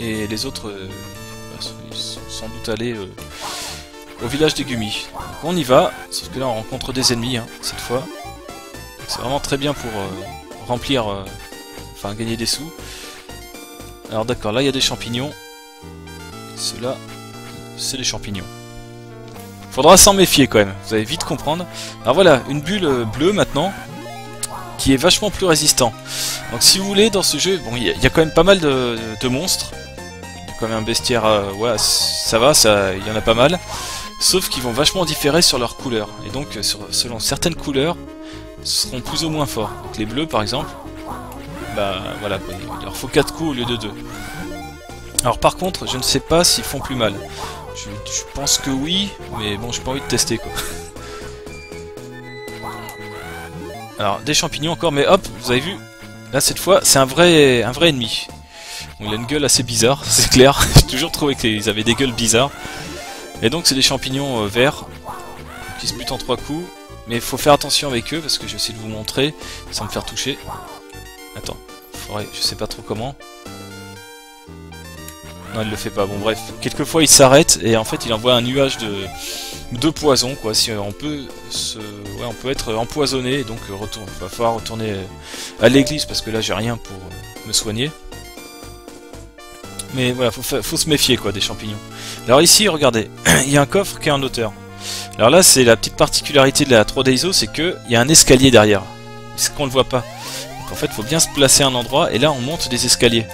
et les autres euh, bah, sont sans doute allés euh, au village des Gumi. on y va, sauf que là on rencontre des ennemis hein, cette fois. C'est vraiment très bien pour euh, remplir, enfin gagner des sous. Alors d'accord, là il y a des champignons. Cela, c'est des champignons. Faudra s'en méfier quand même, vous allez vite comprendre. Alors voilà, une bulle bleue maintenant, qui est vachement plus résistant. Donc si vous voulez, dans ce jeu, bon, il y, a quand même pas mal de, monstres. A quand même un bestiaire, euh, ouais, ça va, ça, il y en a pas mal. Sauf qu'ils vont vachement différer sur leurs couleurs. Et donc, euh, selon certaines couleurs, seront plus ou moins forts. Donc les bleus, par exemple, bah voilà, il leur faut 4 coups au lieu de 2. Alors par contre, je ne sais pas s'ils font plus mal. Je, je pense que oui, mais bon, j'ai pas envie de tester quoi. [LAUGHS] Alors, des champignons encore, mais hop, vous avez vu Là, cette fois, c'est un vrai, un vrai ennemi. il a une gueule assez bizarre, [LAUGHS] c'est clair. J'ai toujours trouvé qu'ils avaient des gueules bizarres. Et donc, c'est des champignons euh, verts qui se butent en trois coups. Mais il faut faire attention avec eux, parce que je vais de vous montrer sans me faire toucher. Attends, je sais pas trop comment. Non, il le fait pas. Bon, bref. Quelquefois, il s'arrête et en fait, il envoie un nuage de, de poison, quoi. Si on peut se, ouais, on peut être empoisonné, donc euh, retourne, va falloir retourner à l'église parce que là, j'ai rien pour euh, me soigner. Mais voilà, faut, faut se méfier, quoi, des champignons. Alors ici, regardez, [CLEARS THROAT] il y a un coffre qui est un auteur. Alors là, c'est la petite particularité de la 3D ISO, c'est que il y a un escalier derrière. C'est qu'on le voit pas. Donc en fait, il faut bien se placer à un endroit et là, on monte des escaliers.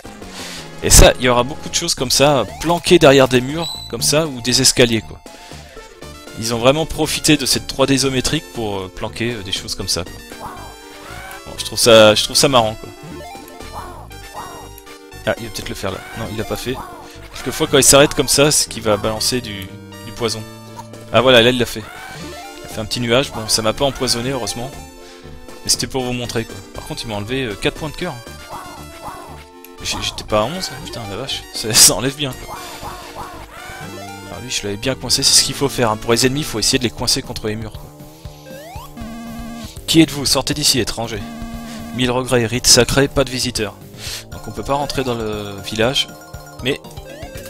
Et ça, il y aura beaucoup de choses comme ça, planquées derrière des murs, comme ça, ou des escaliers, quoi. Ils ont vraiment profité de cette 3D isométrique pour euh, planquer euh, des choses comme ça, je trouve ça, je trouve ça marrant, quoi. Ah, il va peut-être le faire là. Non, il l'a pas fait. Quelquefois, quand il s'arrête comme ça, c'est qu'il va balancer du, du poison. Ah voilà, là, il l'a fait. Il a fait un petit nuage. Bon, ça m'a pas empoisonné, heureusement. Mais c'était pour vous montrer, quoi. Par contre, il m'a enlevé 4 euh, points de cœur. J'étais pas à 11, hein, putain la vache, ça, [LAUGHS] enlève bien. Alors lui je l'avais bien coincé, c'est ce qu'il faut faire, hein. pour les ennemis il faut essayer de les coincer contre les murs. Qui êtes-vous? Sortez d'ici étranger. Mille regrets, rite sacré, pas de visiteurs. Donc on peut pas rentrer dans le village, mais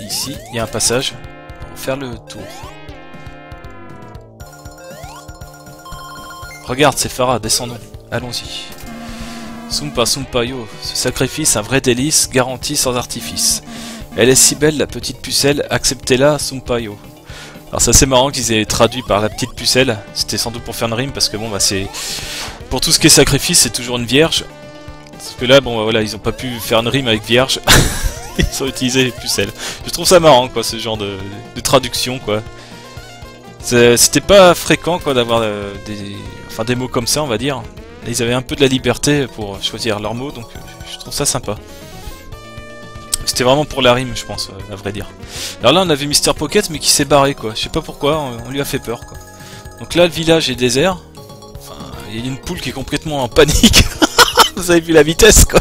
ici il y a un passage pour faire le tour. Regarde, c'est Farah, descendons, allons-y. Sumpa Sumpa Yo, ce sacrifice un vrai délice, garanti sans artifice. Elle est si belle, la petite pucelle, acceptez-la, Sumpa Yo. Alors c'est marrant qu'ils aient traduit par la petite pucelle pucelle. C'était sans doute pour faire une rime parce que bon bah c'est pour tout ce qui est sacrifice c'est toujours une vierge. Parce que là bon bah, voilà ils ont pas pu faire une rime avec vierge. [LAUGHS] ils ont utilisé les pucelles. Je trouve ça marrant quoi ce genre de, traduction quoi. C'était pas fréquent quoi d'avoir euh, des enfin des mots comme ça on va dire. Ils avaient un peu de la liberté pour choisir leurs mots donc euh, je trouve ça sympa. C'était vraiment pour la rime, je pense, euh, à vrai dire. Alors là, on avait Mister Pocket, mais qui s'est barré, quoi. Je sais pas pourquoi, on, lui a fait peur, quoi. Donc là, le village est désert. Enfin, il y a une poule qui est complètement en panique. [LAUGHS] Vous avez vu la vitesse, quoi.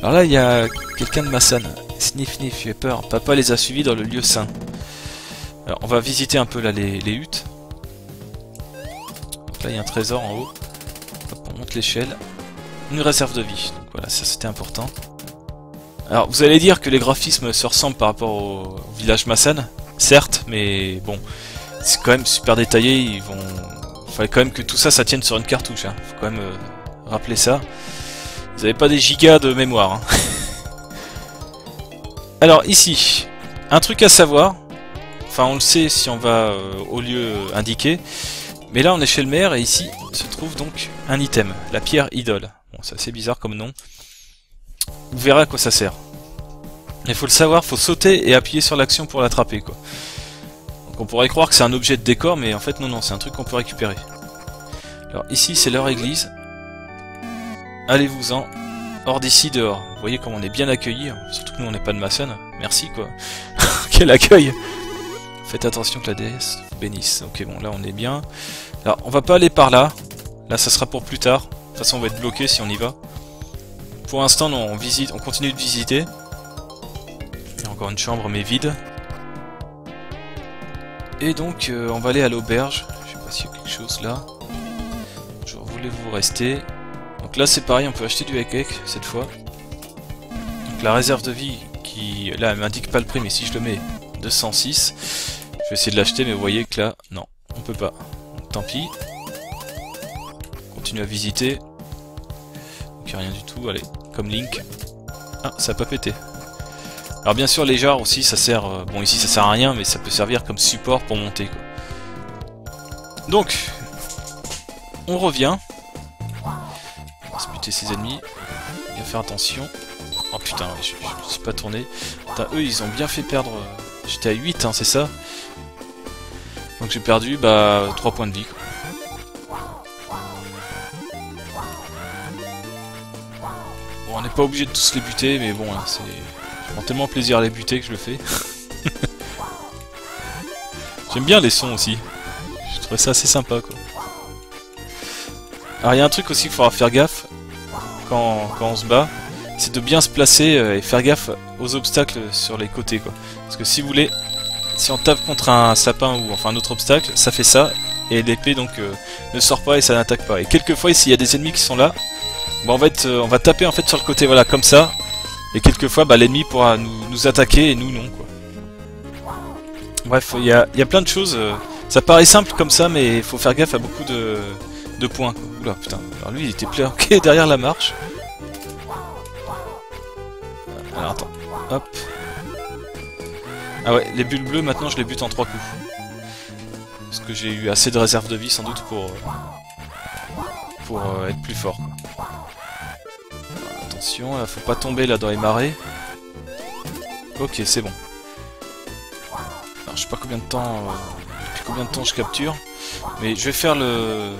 Alors là, il y a quelqu'un de Massan. Sniff, sniff, fait peur. Papa les a suivis dans le lieu saint. Alors, on va visiter un peu, là, les, huttes. Là, il y a un trésor en haut. Monte l'échelle. Une réserve de vie. Donc voilà, ça, c'était important. Alors, vous allez dire que les graphismes se ressemblent par rapport au, village Massan, certes, mais bon, c'est quand même super détaillé, ils vont... Il fallait quand même que tout ça, ça tienne sur une cartouche, hein. faut quand même euh, rappeler ça. Vous n'avez pas des gigas de mémoire. Hein. [LAUGHS] Alors, ici, un truc à savoir, enfin on le sait si on va euh, au lieu indiqué, mais là on est chez le maire et ici se trouve donc un item, la pierre idole. Bon, c'est assez bizarre comme nom. Vous verrez à quoi ça sert. Il faut le savoir, faut sauter et appuyer sur l'action pour l'attraper quoi. Donc on pourrait croire que c'est un objet de décor, mais en fait non non, c'est un truc qu'on peut récupérer. Alors ici c'est leur église. Allez-vous-en. Hors d'ici, dehors. Vous voyez comme on est bien accueillis, surtout que nous on n'est pas de maçonne. Merci quoi. [LAUGHS] Quel accueil Faites attention que la déesse bénisse. Ok bon là on est bien. Alors on va pas aller par là. Là ça sera pour plus tard. De toute façon on va être bloqué si on y va. Pour l'instant, on visite, on continue de visiter. Il y a encore une chambre, mais vide. Et donc, euh, on va aller à l'auberge. Je sais pas s'il y a quelque chose là. Je voulais vous rester. Donc là, c'est pareil, on peut acheter du hack cette fois. Donc la réserve de vie qui... Là, elle m'indique pas le prix, mais si je le mets 206, je vais essayer de l'acheter, mais vous voyez que là, non, on peut pas. Donc tant pis. On continue à visiter rien du tout, allez, comme Link. Ah, ça a pas pété. Alors bien sûr les jarres aussi ça sert, euh, bon ici ça sert à rien mais ça peut servir comme support pour monter. Donc, on revient. On va se buter ses ennemis. Bien faire attention. Oh putain, je, je, suis pas tourné. Putain, eux ils ont bien fait perdre... Euh, j'étais à 8 hein, c'est ça? Donc j'ai perdu bah 3 points de vie quoi. on n'est pas obligé de tous les buter, mais bon, hein, c'est... Je prends tellement plaisir à les buter que je le fais. [LAUGHS] J'aime bien les sons aussi. Je trouvais ça assez sympa, quoi. Alors, il y a un truc aussi qu'il faudra faire gaffe quand, quand on se bat, c'est de bien se placer euh, et faire gaffe aux obstacles sur les côtés, quoi. Parce que si vous voulez, si on tape contre un sapin ou enfin un autre obstacle, ça fait ça, et l'épée donc euh, ne sort pas et ça n'attaque pas. Et quelquefois, s'il y a des ennemis qui sont là, fait, euh, on va taper en fait sur le côté, voilà, comme ça. Et quelquefois, bah, l'ennemi pourra nous, attaquer et nous non, quoi. Bref, il y a, plein de choses. Euh, ça paraît simple comme ça, mais il faut faire gaffe à beaucoup de, de points. Oula, putain. Alors lui, il était planqué derrière la marche. Alors attends, hop. Ah ouais, les bulles bleues, maintenant, je les bute en trois coups. Parce que j'ai eu assez de réserve de vie, sans doute, pour, euh, pour être plus fort. Attention, là, faut pas tomber là dans les marais. Ok, c'est bon. Alors, je sais pas combien de temps, euh, combien de temps je capture, mais je vais faire le,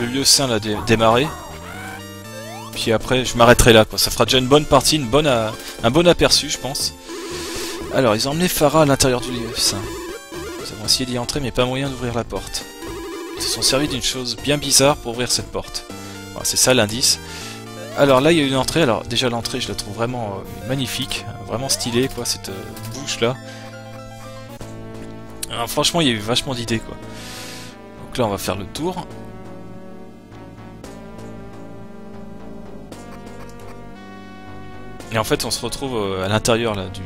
le lieu saint là des, marais. Puis après, je m'arrêterai là. Quoi. Ça fera déjà une bonne partie, un bon aperçu, je pense. Alors, ils ont emmené Farah à l'intérieur du lieu saint. Nous avons essayé d'y entrer, mais pas moyen d'ouvrir la porte. Ils se sont servis d'une chose bien bizarre pour ouvrir cette porte. c'est ça l'indice. Alors là, il y a une entrée. Alors déjà, l'entrée, je la trouve vraiment euh, magnifique, vraiment stylée, quoi, cette euh, bouche là. Alors, franchement, il y a eu vachement d'idées, quoi. Donc là, on va faire le tour. Et en fait, on se retrouve euh, à l'intérieur là du,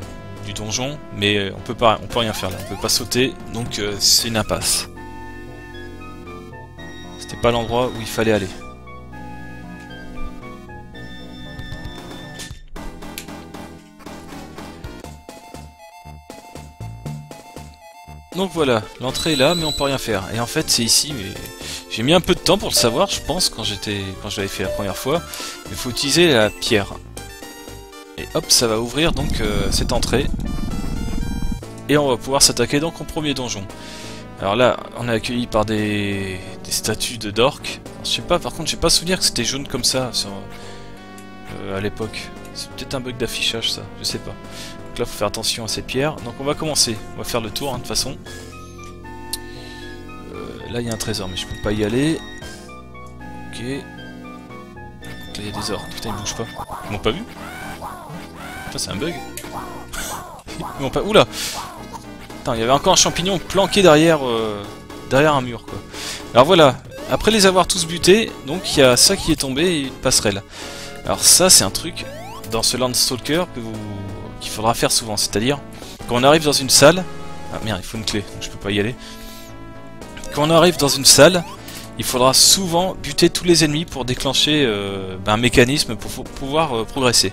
donjon, mais on peut pas, on peut rien faire là, on peut pas sauter, donc c'est une impasse. C'était pas l'endroit où il fallait aller. Donc voilà, l'entrée est là, mais on peut rien faire. Et en fait, c'est ici, mais j'ai mis un peu de temps pour le savoir, je pense, quand j'étais, quand je l'avais fait la première fois. Il faut utiliser la pierre. Et hop, ça va ouvrir donc euh, cette entrée. Et on va pouvoir s'attaquer donc au premier donjon. Alors là, on est accueilli par des, statues de d'orques. Je sais pas, par contre, j'ai pas souvenir que c'était jaune comme ça euh, à l'époque. C'est peut-être un bug d'affichage ça, je sais pas. Donc là, faut faire attention à ces pierres. Donc on va commencer, on va faire le tour hein, de toute façon. Euh, là, il y a un trésor, mais je peux pas y aller. Ok. Là, il y a des ors. Putain, ils bougent pas. Ils m'ont pas vu C'est un bug. Oula il y avait encore un champignon planqué derrière, euh, derrière un mur, quoi. Alors voilà, après les avoir tous butés, donc il y a ça qui est tombé et une passerelle. Alors ça, c'est un truc dans ce Landstalker qu'il faudra faire souvent, c'est-à-dire quand on arrive dans une salle, ah merde, il faut une clé, donc je peux pas y aller. Quand on arrive dans une salle, il faudra souvent buter tous les ennemis pour déclencher euh, ben, un mécanisme pour pouvoir euh, progresser.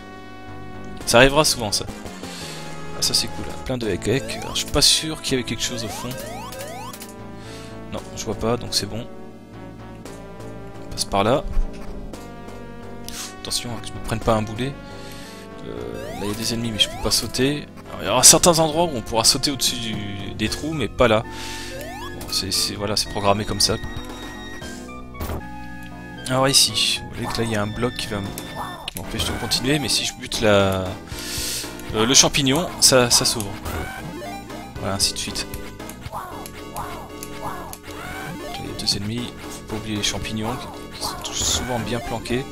Ça arrivera souvent ça. Ah ça c'est cool, plein de heck Alors je suis pas sûr qu'il y avait quelque chose au fond. Non, je vois pas, donc c'est bon. On passe par là. Attention hein, que je me prenne pas un boulet. Euh, là il y a des ennemis mais je peux pas sauter. il y aura certains endroits où on pourra sauter au-dessus des trous mais pas là. c'est voilà, c'est programmé comme ça. Alors ici, vous voyez que là il y a un bloc qui va m'empêche de continuer, mais si je bute la... Euh, le champignon, ça, ça s'ouvre. Voilà, ainsi de suite. Les deux ennemis, faut pas oublier les champignons, qui sont souvent bien planqués.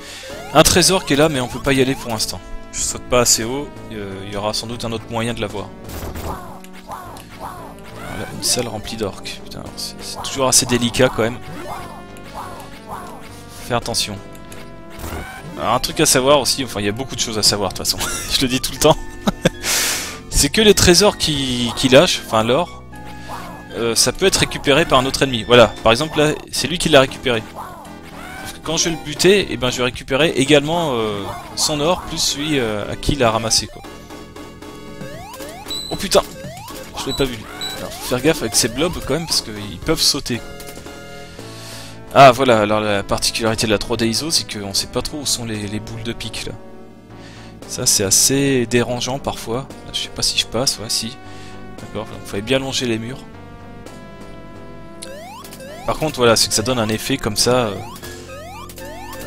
Un trésor qui est là, mais on peut pas y aller pour l'instant. Je saute pas assez haut, il y aura sans doute un autre moyen de l'avoir. Voilà, une salle remplie d'orques. c'est toujours assez délicat quand même. Faire attention. Alors, un truc à savoir aussi, enfin il y a beaucoup de choses à savoir de toute façon, [LAUGHS] je le dis tout le temps. [LAUGHS] c'est que les trésors qui, qui lâchent, enfin l'or, euh, ça peut être récupéré par un autre ennemi. Voilà, par exemple là, c'est lui qui l'a récupéré quand je vais le buter, eh ben, je vais récupérer également euh, son or, plus celui euh, à qui il a ramassé. Oh putain Je l'ai pas vu. Faire gaffe avec ces blobs quand même, parce qu'ils peuvent sauter. Ah voilà, alors la particularité de la 3D ISO, c'est qu'on sait pas trop où sont les, boules de pique là. Ça c'est assez dérangeant parfois. je sais pas si je passe, ouais si. D'accord, il fallait bien longer les murs. Par contre voilà, c'est que ça donne un effet comme ça. Euh,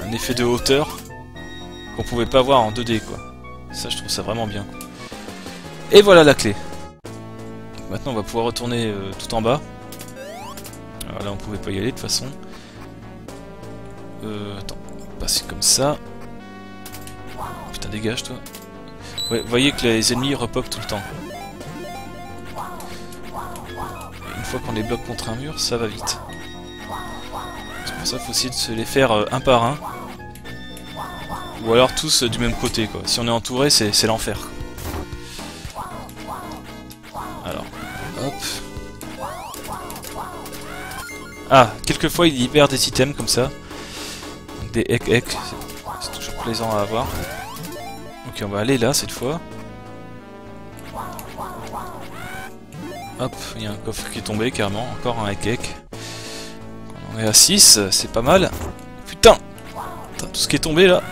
un effet de hauteur qu'on pouvait pas voir en 2D quoi. Ça je trouve ça vraiment bien. Et voilà la clé. maintenant on va pouvoir retourner euh, tout en bas. Alors là on pouvait pas y aller de toute façon. Euh, attends, passer comme ça. Putain dégage toi. Ouais, vous voyez que les ennemis repopent tout le temps. une fois qu'on les bloque contre un mur, ça va vite. C'est pour ça qu'il faut essayer de se les faire euh, un par un. Ou alors tous du même côté quoi. Si on est entouré c'est l'enfer. Alors, hop. Ah, quelquefois il libère des items comme ça. Des ek ek, c'est toujours plaisant à avoir. Ok, on va aller là cette fois. Hop, il y a un coffre qui est tombé carrément, encore un ek ek. On est à 6, c'est pas mal. Putain Tout ce qui est tombé là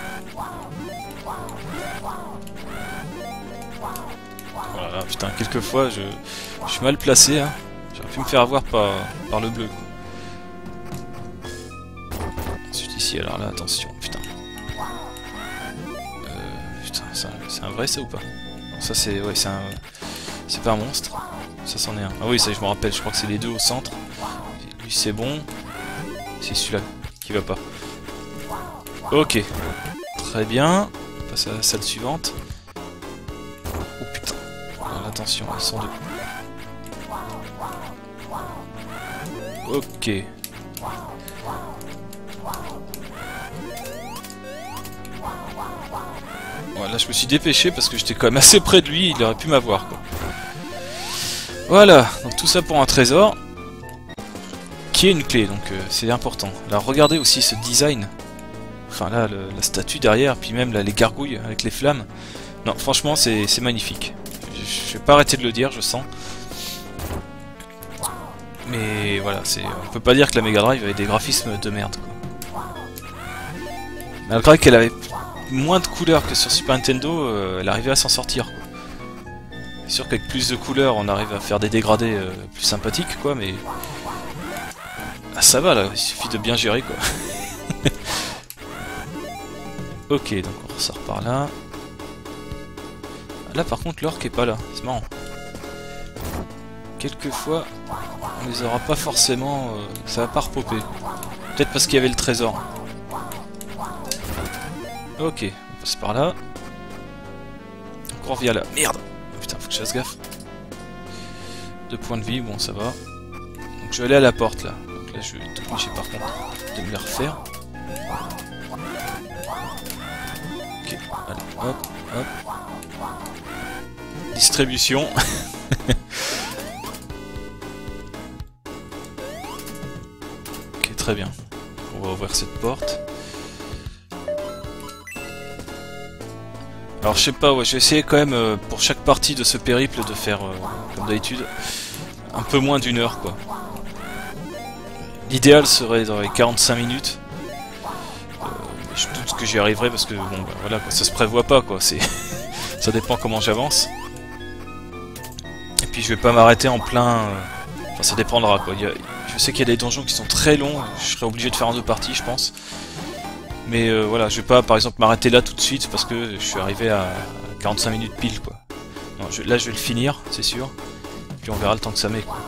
putain, quelquefois je, je suis mal placé. Hein. J'aurais pu me faire avoir par, par le bleu. Alors là, attention, putain. Euh, putain, c'est un, vrai ça ou pas? Ça c'est... Ouais, c'est un... C'est pas un monstre. Ça c'en est un. Ah oui, ça je me rappelle, je crois que c'est les deux au centre. Lui c'est bon. C'est celui-là qui va pas. Ok. Très bien. On à la salle suivante attention, ils sont deux. Ok. Voilà, je me suis dépêché parce que j'étais quand même assez près de lui, il aurait pu m'avoir Voilà, donc tout ça pour un trésor qui est une clé, donc euh, c'est important. Alors regardez aussi ce design, enfin là la statue derrière, puis même là les gargouilles avec les flammes. Non, franchement c'est magnifique. Je vais pas arrêter de le dire, je sens. Mais voilà, on peut pas dire que la Mega Drive avait des graphismes de merde. Quoi. Malgré qu'elle avait moins de couleurs que sur Super Nintendo, euh, elle arrivait à s'en sortir. C'est sûr qu'avec plus de couleurs, on arrive à faire des dégradés euh, plus sympathiques, quoi, mais... Ah, ça va, là, il suffit de bien gérer, quoi. [LAUGHS] ok, donc on ressort par là. Là, par contre, l'orque est pas là, c'est marrant. Quelquefois, on les aura pas forcément... Euh, ça va pas repopper. Peut-être parce qu'il y avait le trésor. Ok, on passe par là. Donc on revient là. Merde Putain, faut que je fasse gaffe. Deux points de vie, bon ça va. Donc je vais aller à la porte là. Donc là je vais être obligé par contre de me la refaire. Ok, allez, hop, hop. Distribution. [LAUGHS] ok, très bien. On va ouvrir cette porte. Alors je sais pas, ouais, je vais essayer quand même euh, pour chaque partie de ce périple de faire, euh, comme d'habitude, un peu moins d'une heure quoi. L'idéal serait dans les 45 minutes. Euh, je doute que j'y arriverai parce que bon bah, voilà quoi, ça se prévoit pas quoi, c'est [LAUGHS] ça dépend comment j'avance. Et puis je vais pas m'arrêter en plein. Enfin ça dépendra quoi. Je sais qu'il y a des donjons qui sont très longs, je serai obligé de faire en deux parties je pense. Mais euh, voilà, je vais pas par exemple m'arrêter là tout de suite parce que je suis arrivé à 45 minutes pile quoi. Là je vais le finir, c'est sûr. Puis on verra le temps que ça met quoi.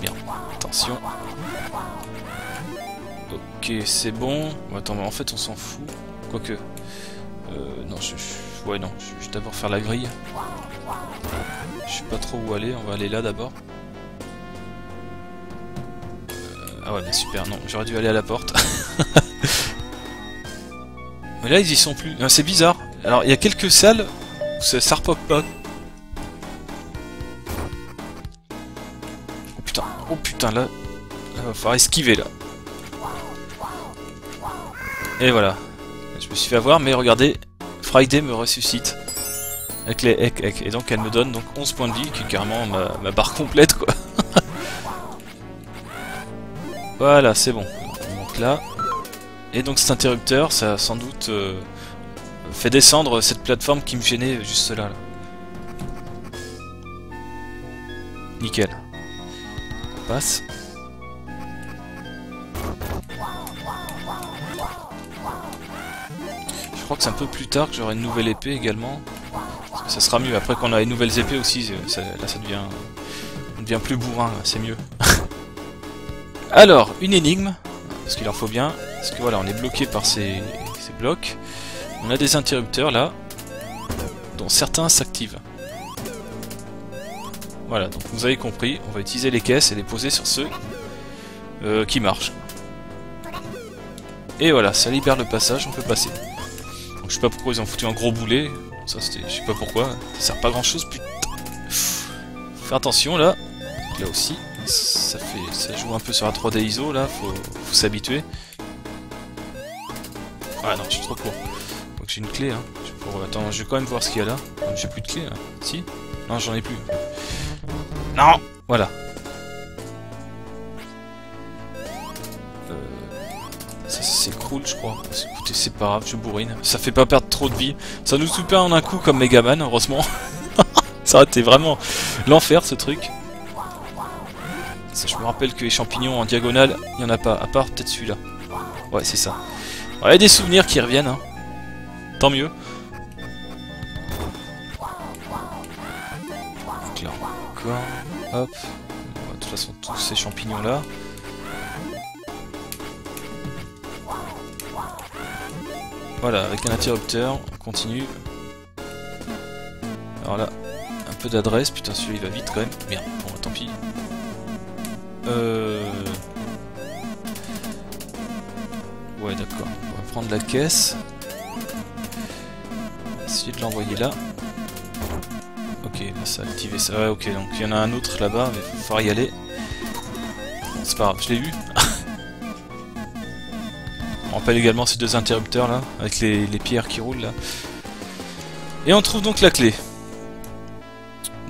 Bien, attention. Ok, c'est bon. attends, mais en fait on s'en fout. Quoique. Euh, non, je, ouais non, je vais d'abord faire la grille. Je sais pas trop où aller, on va aller là d'abord. Ah ouais, mais super, non, j'aurais dû aller à la porte. [LAUGHS] mais là, ils y sont plus. C'est bizarre. Alors, il y a quelques salles où ça, ça pas. Oh putain, oh putain, là, là, va falloir esquiver, là. Et voilà. Je me suis fait avoir, mais regardez, Friday me ressuscite. Avec les ek, Et donc, elle me donne donc 11 points de vie, qui est carrément ma barre complète, Voilà, c'est bon. On monte là. Et donc cet interrupteur, ça a sans doute euh, fait descendre cette plateforme qui me gênait juste là. Nickel. On passe. Je crois que c'est un peu plus tard que j'aurai une nouvelle épée également. ça sera mieux. Après qu'on a les nouvelles épées aussi, ça, là ça devient, ça devient plus bourrin, c'est mieux. [LAUGHS] Alors, une énigme, parce qu'il en faut bien, parce que voilà, on est bloqué par ces, blocs. On a des interrupteurs là, dont certains s'activent. Voilà, donc vous avez compris, on va utiliser les caisses et les poser sur ceux euh, qui marchent. Et voilà, ça libère le passage, on peut passer. Donc, je sais pas pourquoi ils ont foutu un gros boulet, ça c'était, je sais pas pourquoi, ça sert pas grand chose, putain. Attention là, là aussi ça fait ça joue un peu sur la 3D ISO là, faut, faut s'habituer. Ah non, je suis trop court. Donc j'ai une clé hein. Pour... Attends, je vais quand même voir ce qu'il y a là. J'ai plus de clé là. Si? Non, j'en ai plus. Non Voilà. Euh... Ça, s'écroule, je crois. Écoutez, c'est pas grave, je bourrine. Ça fait pas perdre trop de vie. Ça nous soupe en un coup comme Megaman, heureusement. [LAUGHS] ça aurait été vraiment l'enfer ce truc je me rappelle que les champignons en diagonale, il n'y en a pas, à part peut-être celui-là. Ouais, c'est ça. Il y a des souvenirs qui reviennent, hein. Tant mieux. Donc là, encore. Hop. De toute façon, tous ces champignons-là. Voilà, avec un interrupteur, on continue. Alors là, un peu d'adresse, putain celui-là il va vite quand même. Merde, bon tant pis. Euh... Ouais, d'accord. On va prendre la caisse. On va essayer de l'envoyer là. Ok, là ça a activé ça. Ouais, ok, donc il y en a un autre là-bas, mais il va y aller. C'est pas grave, je l'ai eu. [LAUGHS] on rappelle également ces deux interrupteurs là, avec les, pierres qui roulent là. Et on trouve donc la clé.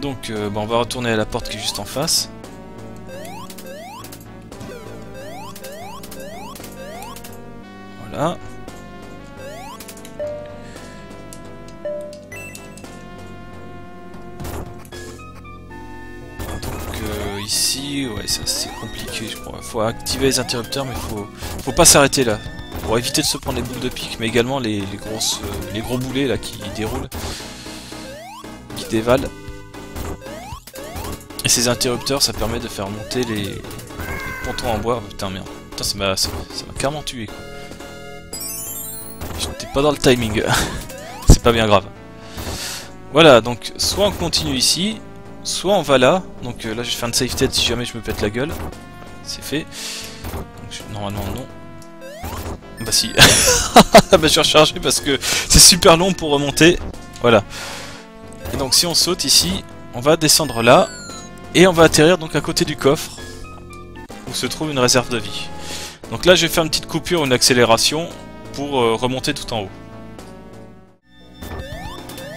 Donc, euh, bon, on va retourner à la porte qui est juste en face. Donc euh, ici, ouais, ça c'est compliqué, je crois. Faut activer les interrupteurs, mais faut, faut pas s'arrêter là. Pour éviter de se prendre les boules de pique, mais également les, grosses, euh, les gros boulets là qui déroulent, qui dévalent. Et ces interrupteurs, ça permet de faire monter les, les pontons en bois. putain, merde. Putain, ça m'a carrément tué quoi. Pas dans le timing. [LAUGHS] c'est pas bien grave. Voilà, donc soit on continue ici, soit on va là. Donc euh, là, je vais faire une tête si jamais je me pète la gueule. C'est fait. normalement, non. Bah si. [LAUGHS] bah je suis rechargé parce que c'est super long pour remonter. Voilà. Et donc si on saute ici, on va descendre là. Et on va atterrir donc à côté du coffre. Où se trouve une réserve de vie. Donc là je vais faire une petite coupure, une accélération pour euh, remonter tout en haut.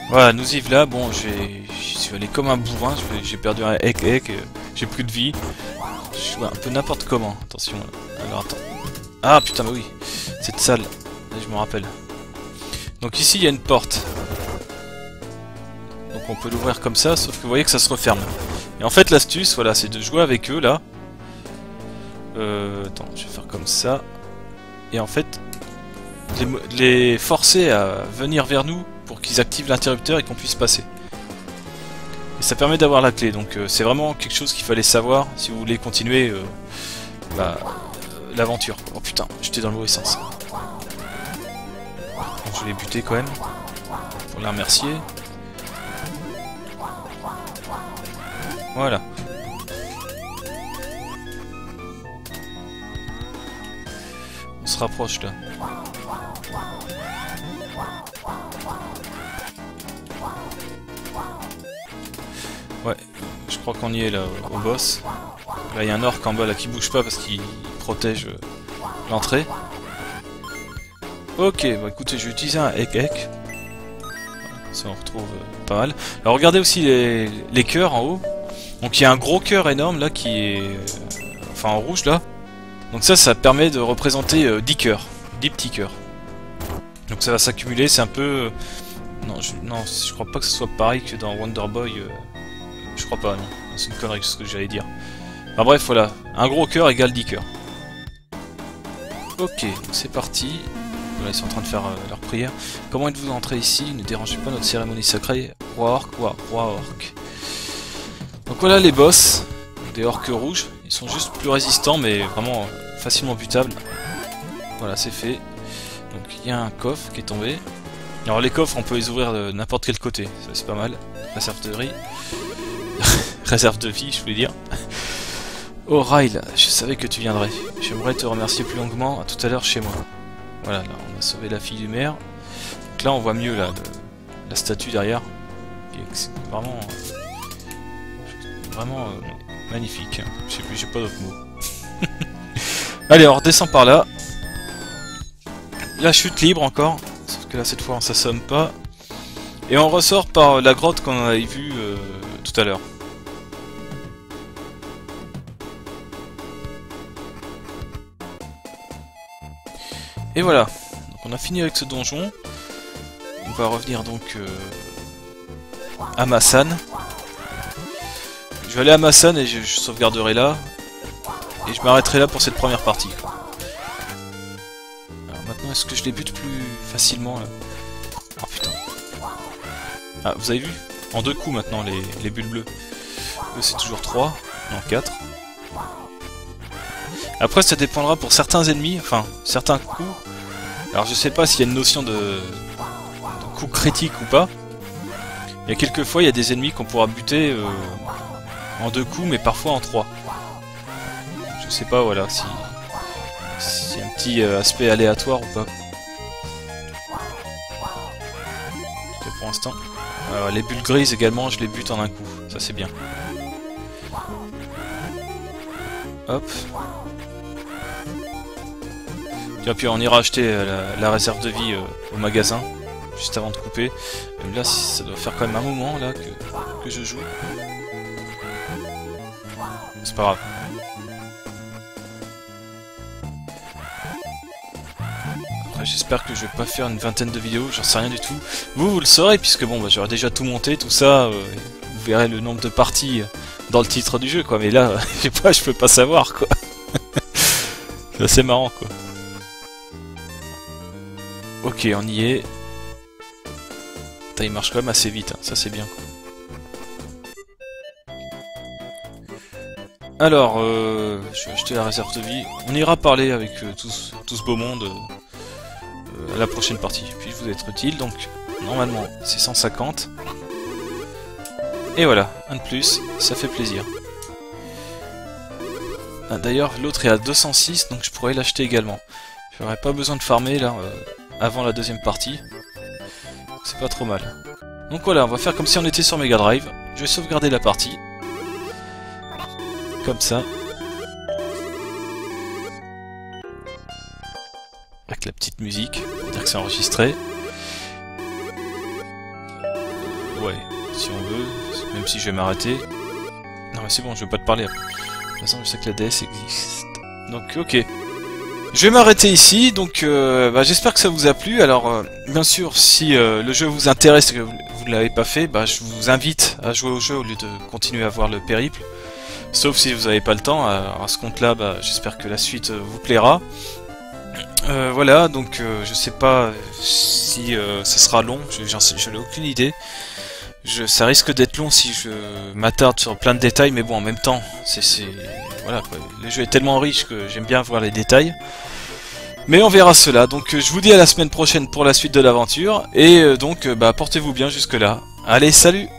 Voilà, nous y voilà, bon, j'ai suis allé comme un bourrin, j'ai perdu un ek ek, j'ai plus de vie. Je suis un peu n'importe comment, attention. Alors attends. Ah putain, mais oui, cette salle, je me rappelle. Donc ici il y a une porte. Donc on peut l'ouvrir comme ça, sauf que vous voyez que ça se referme. Et en fait l'astuce, voilà, c'est de jouer avec eux là. Euh, attends, je vais faire comme ça. Et en fait, les, forcer à venir vers nous pour qu'ils activent l'interrupteur et qu'on puisse passer. Et ça permet d'avoir la clé, donc euh, c'est vraiment quelque chose qu'il fallait savoir si vous voulez continuer euh, bah, euh, l'aventure. Oh putain, j'étais dans le mauvais sens. je l'ai buté quand même, pour les remercier. Voilà. On se rapproche là. Ouais, je crois qu'on y est là, au boss. Là, il y a un orc en bas là qui bouge pas parce qu'il protège euh, l'entrée. Ok, bah écoutez, je vais utiliser un ek ek. Ça on retrouve euh, pas mal. Alors regardez aussi les, les cœurs en haut. Donc il y a un gros cœur énorme là qui est... Euh, enfin en rouge là. Donc ça, ça permet de représenter 10 cœurs. 10 petits cœurs. Donc ça va s'accumuler, c'est un peu... Non je, non, je crois pas que ce soit pareil que dans Wonder Boy. Je crois pas, non. C'est une connerie, ce que j'allais dire. Enfin bref, voilà. Un gros cœur égale 10 cœurs. Ok, c'est parti. Voilà, ils sont en train de faire euh, leur prière. Comment êtes-vous entré ici? Ne dérangez pas notre cérémonie sacrée. Roi orc, roi, roi orc. Donc voilà les boss. Des orques rouges. Ils sont juste plus résistants, mais vraiment facilement butables. Voilà, c'est fait. Donc il y a un coffre qui est tombé. Alors les coffres, on peut les ouvrir de n'importe quel côté. C'est pas mal. La serveterie. [LAUGHS] Réserve de vie, je voulais dire. [LAUGHS] Oh Ryle, je savais que tu viendrais. J'aimerais te remercier plus longuement à tout à l'heure chez moi. Voilà, là on a sauvé la fille du maire. Donc là on voit mieux là, la statue derrière. C'est vraiment... Vraiment euh, magnifique. J'ai pas d'autres mots. [LAUGHS] Allez, on redescend par là. La chute libre encore. Sauf que là cette fois on s'assomme pas. Et on ressort par la grotte qu'on avait vue euh, tout à l'heure. Et voilà, on a fini avec ce donjon. On va revenir donc euh, à Massan. Je vais aller à Massan et je, sauvegarderai là. Et je m'arrêterai là pour cette première partie. Alors maintenant, est-ce que je les bute plus facilement là? Oh putain. Ah, vous avez vu? En deux coups maintenant, les, les bulles bleues. Eux, c'est toujours 3, non 4. Après, ça dépendra pour certains ennemis, enfin, certains coups. Alors, je sais pas s'il y a une notion de, de coup critique ou pas. Il y a quelques fois, il y a des ennemis qu'on pourra buter euh, en deux coups, mais parfois en trois. Je sais pas, voilà, si, si un petit euh, aspect aléatoire ou pas. pour l'instant. les bulles grises également, je les bute en un coup. Ça, c'est bien. Hop. Tiens, puis on ira acheter euh, la, réserve de vie euh, au magasin. juste avant de couper. Là, ça doit faire quand même un moment là que je joue. C'est pas grave. j'espère que je vais pas faire une vingtaine de vidéos, j'en sais rien du tout. Vous, vous le saurez, puisque bon, bah, j'aurai déjà tout monté, tout ça. Euh, vous verrez le nombre de parties dans le titre du jeu, quoi. Mais là, [LAUGHS] je peux pas savoir, quoi. [LAUGHS] c'est assez marrant, quoi. Ok, on y est. il marche quand même assez vite, hein. ça c'est bien, quoi. Alors, euh, je vais acheter la réserve de vie. On ira parler avec euh, tout, ce beau monde euh, à la prochaine partie. Puis vous être utile, donc normalement c'est 150. Et voilà, un de plus, ça fait plaisir. Ah, D'ailleurs, l'autre est à 206, donc je pourrais l'acheter également. J'aurais pas besoin de farmer là, avant la deuxième partie. C'est pas trop mal. Donc voilà, on va faire comme si on était sur Mega Drive. Je vais sauvegarder la partie comme ça. Avec la petite musique, dire que c'est enregistré. Ouais, si on veut, même si je vais m'arrêter. Non mais c'est bon, je vais pas te parler. De toute façon, je sais que la DS existe. Donc ok. Je vais m'arrêter ici, donc euh, bah, j'espère que ça vous a plu. Alors, euh, bien sûr, si euh, le jeu vous intéresse et que vous ne l'avez pas fait, bah, je vous invite à jouer au jeu au lieu de continuer à voir le périple. Sauf si vous n'avez pas le temps, à ce compte-là, bah, j'espère que la suite euh, vous plaira. Euh, voilà, donc euh, je sais pas si ça sera long, je n'ai aucune idée. Je, ça risque d'être long si je m'attarde sur plein de détails, mais bon, en même temps, c'est voilà, le jeu est tellement riche que j'aime bien voir les détails. Mais on verra cela, donc je vous dis à la semaine prochaine pour la suite de l'aventure, et donc bah, portez-vous bien jusque là. Allez, salut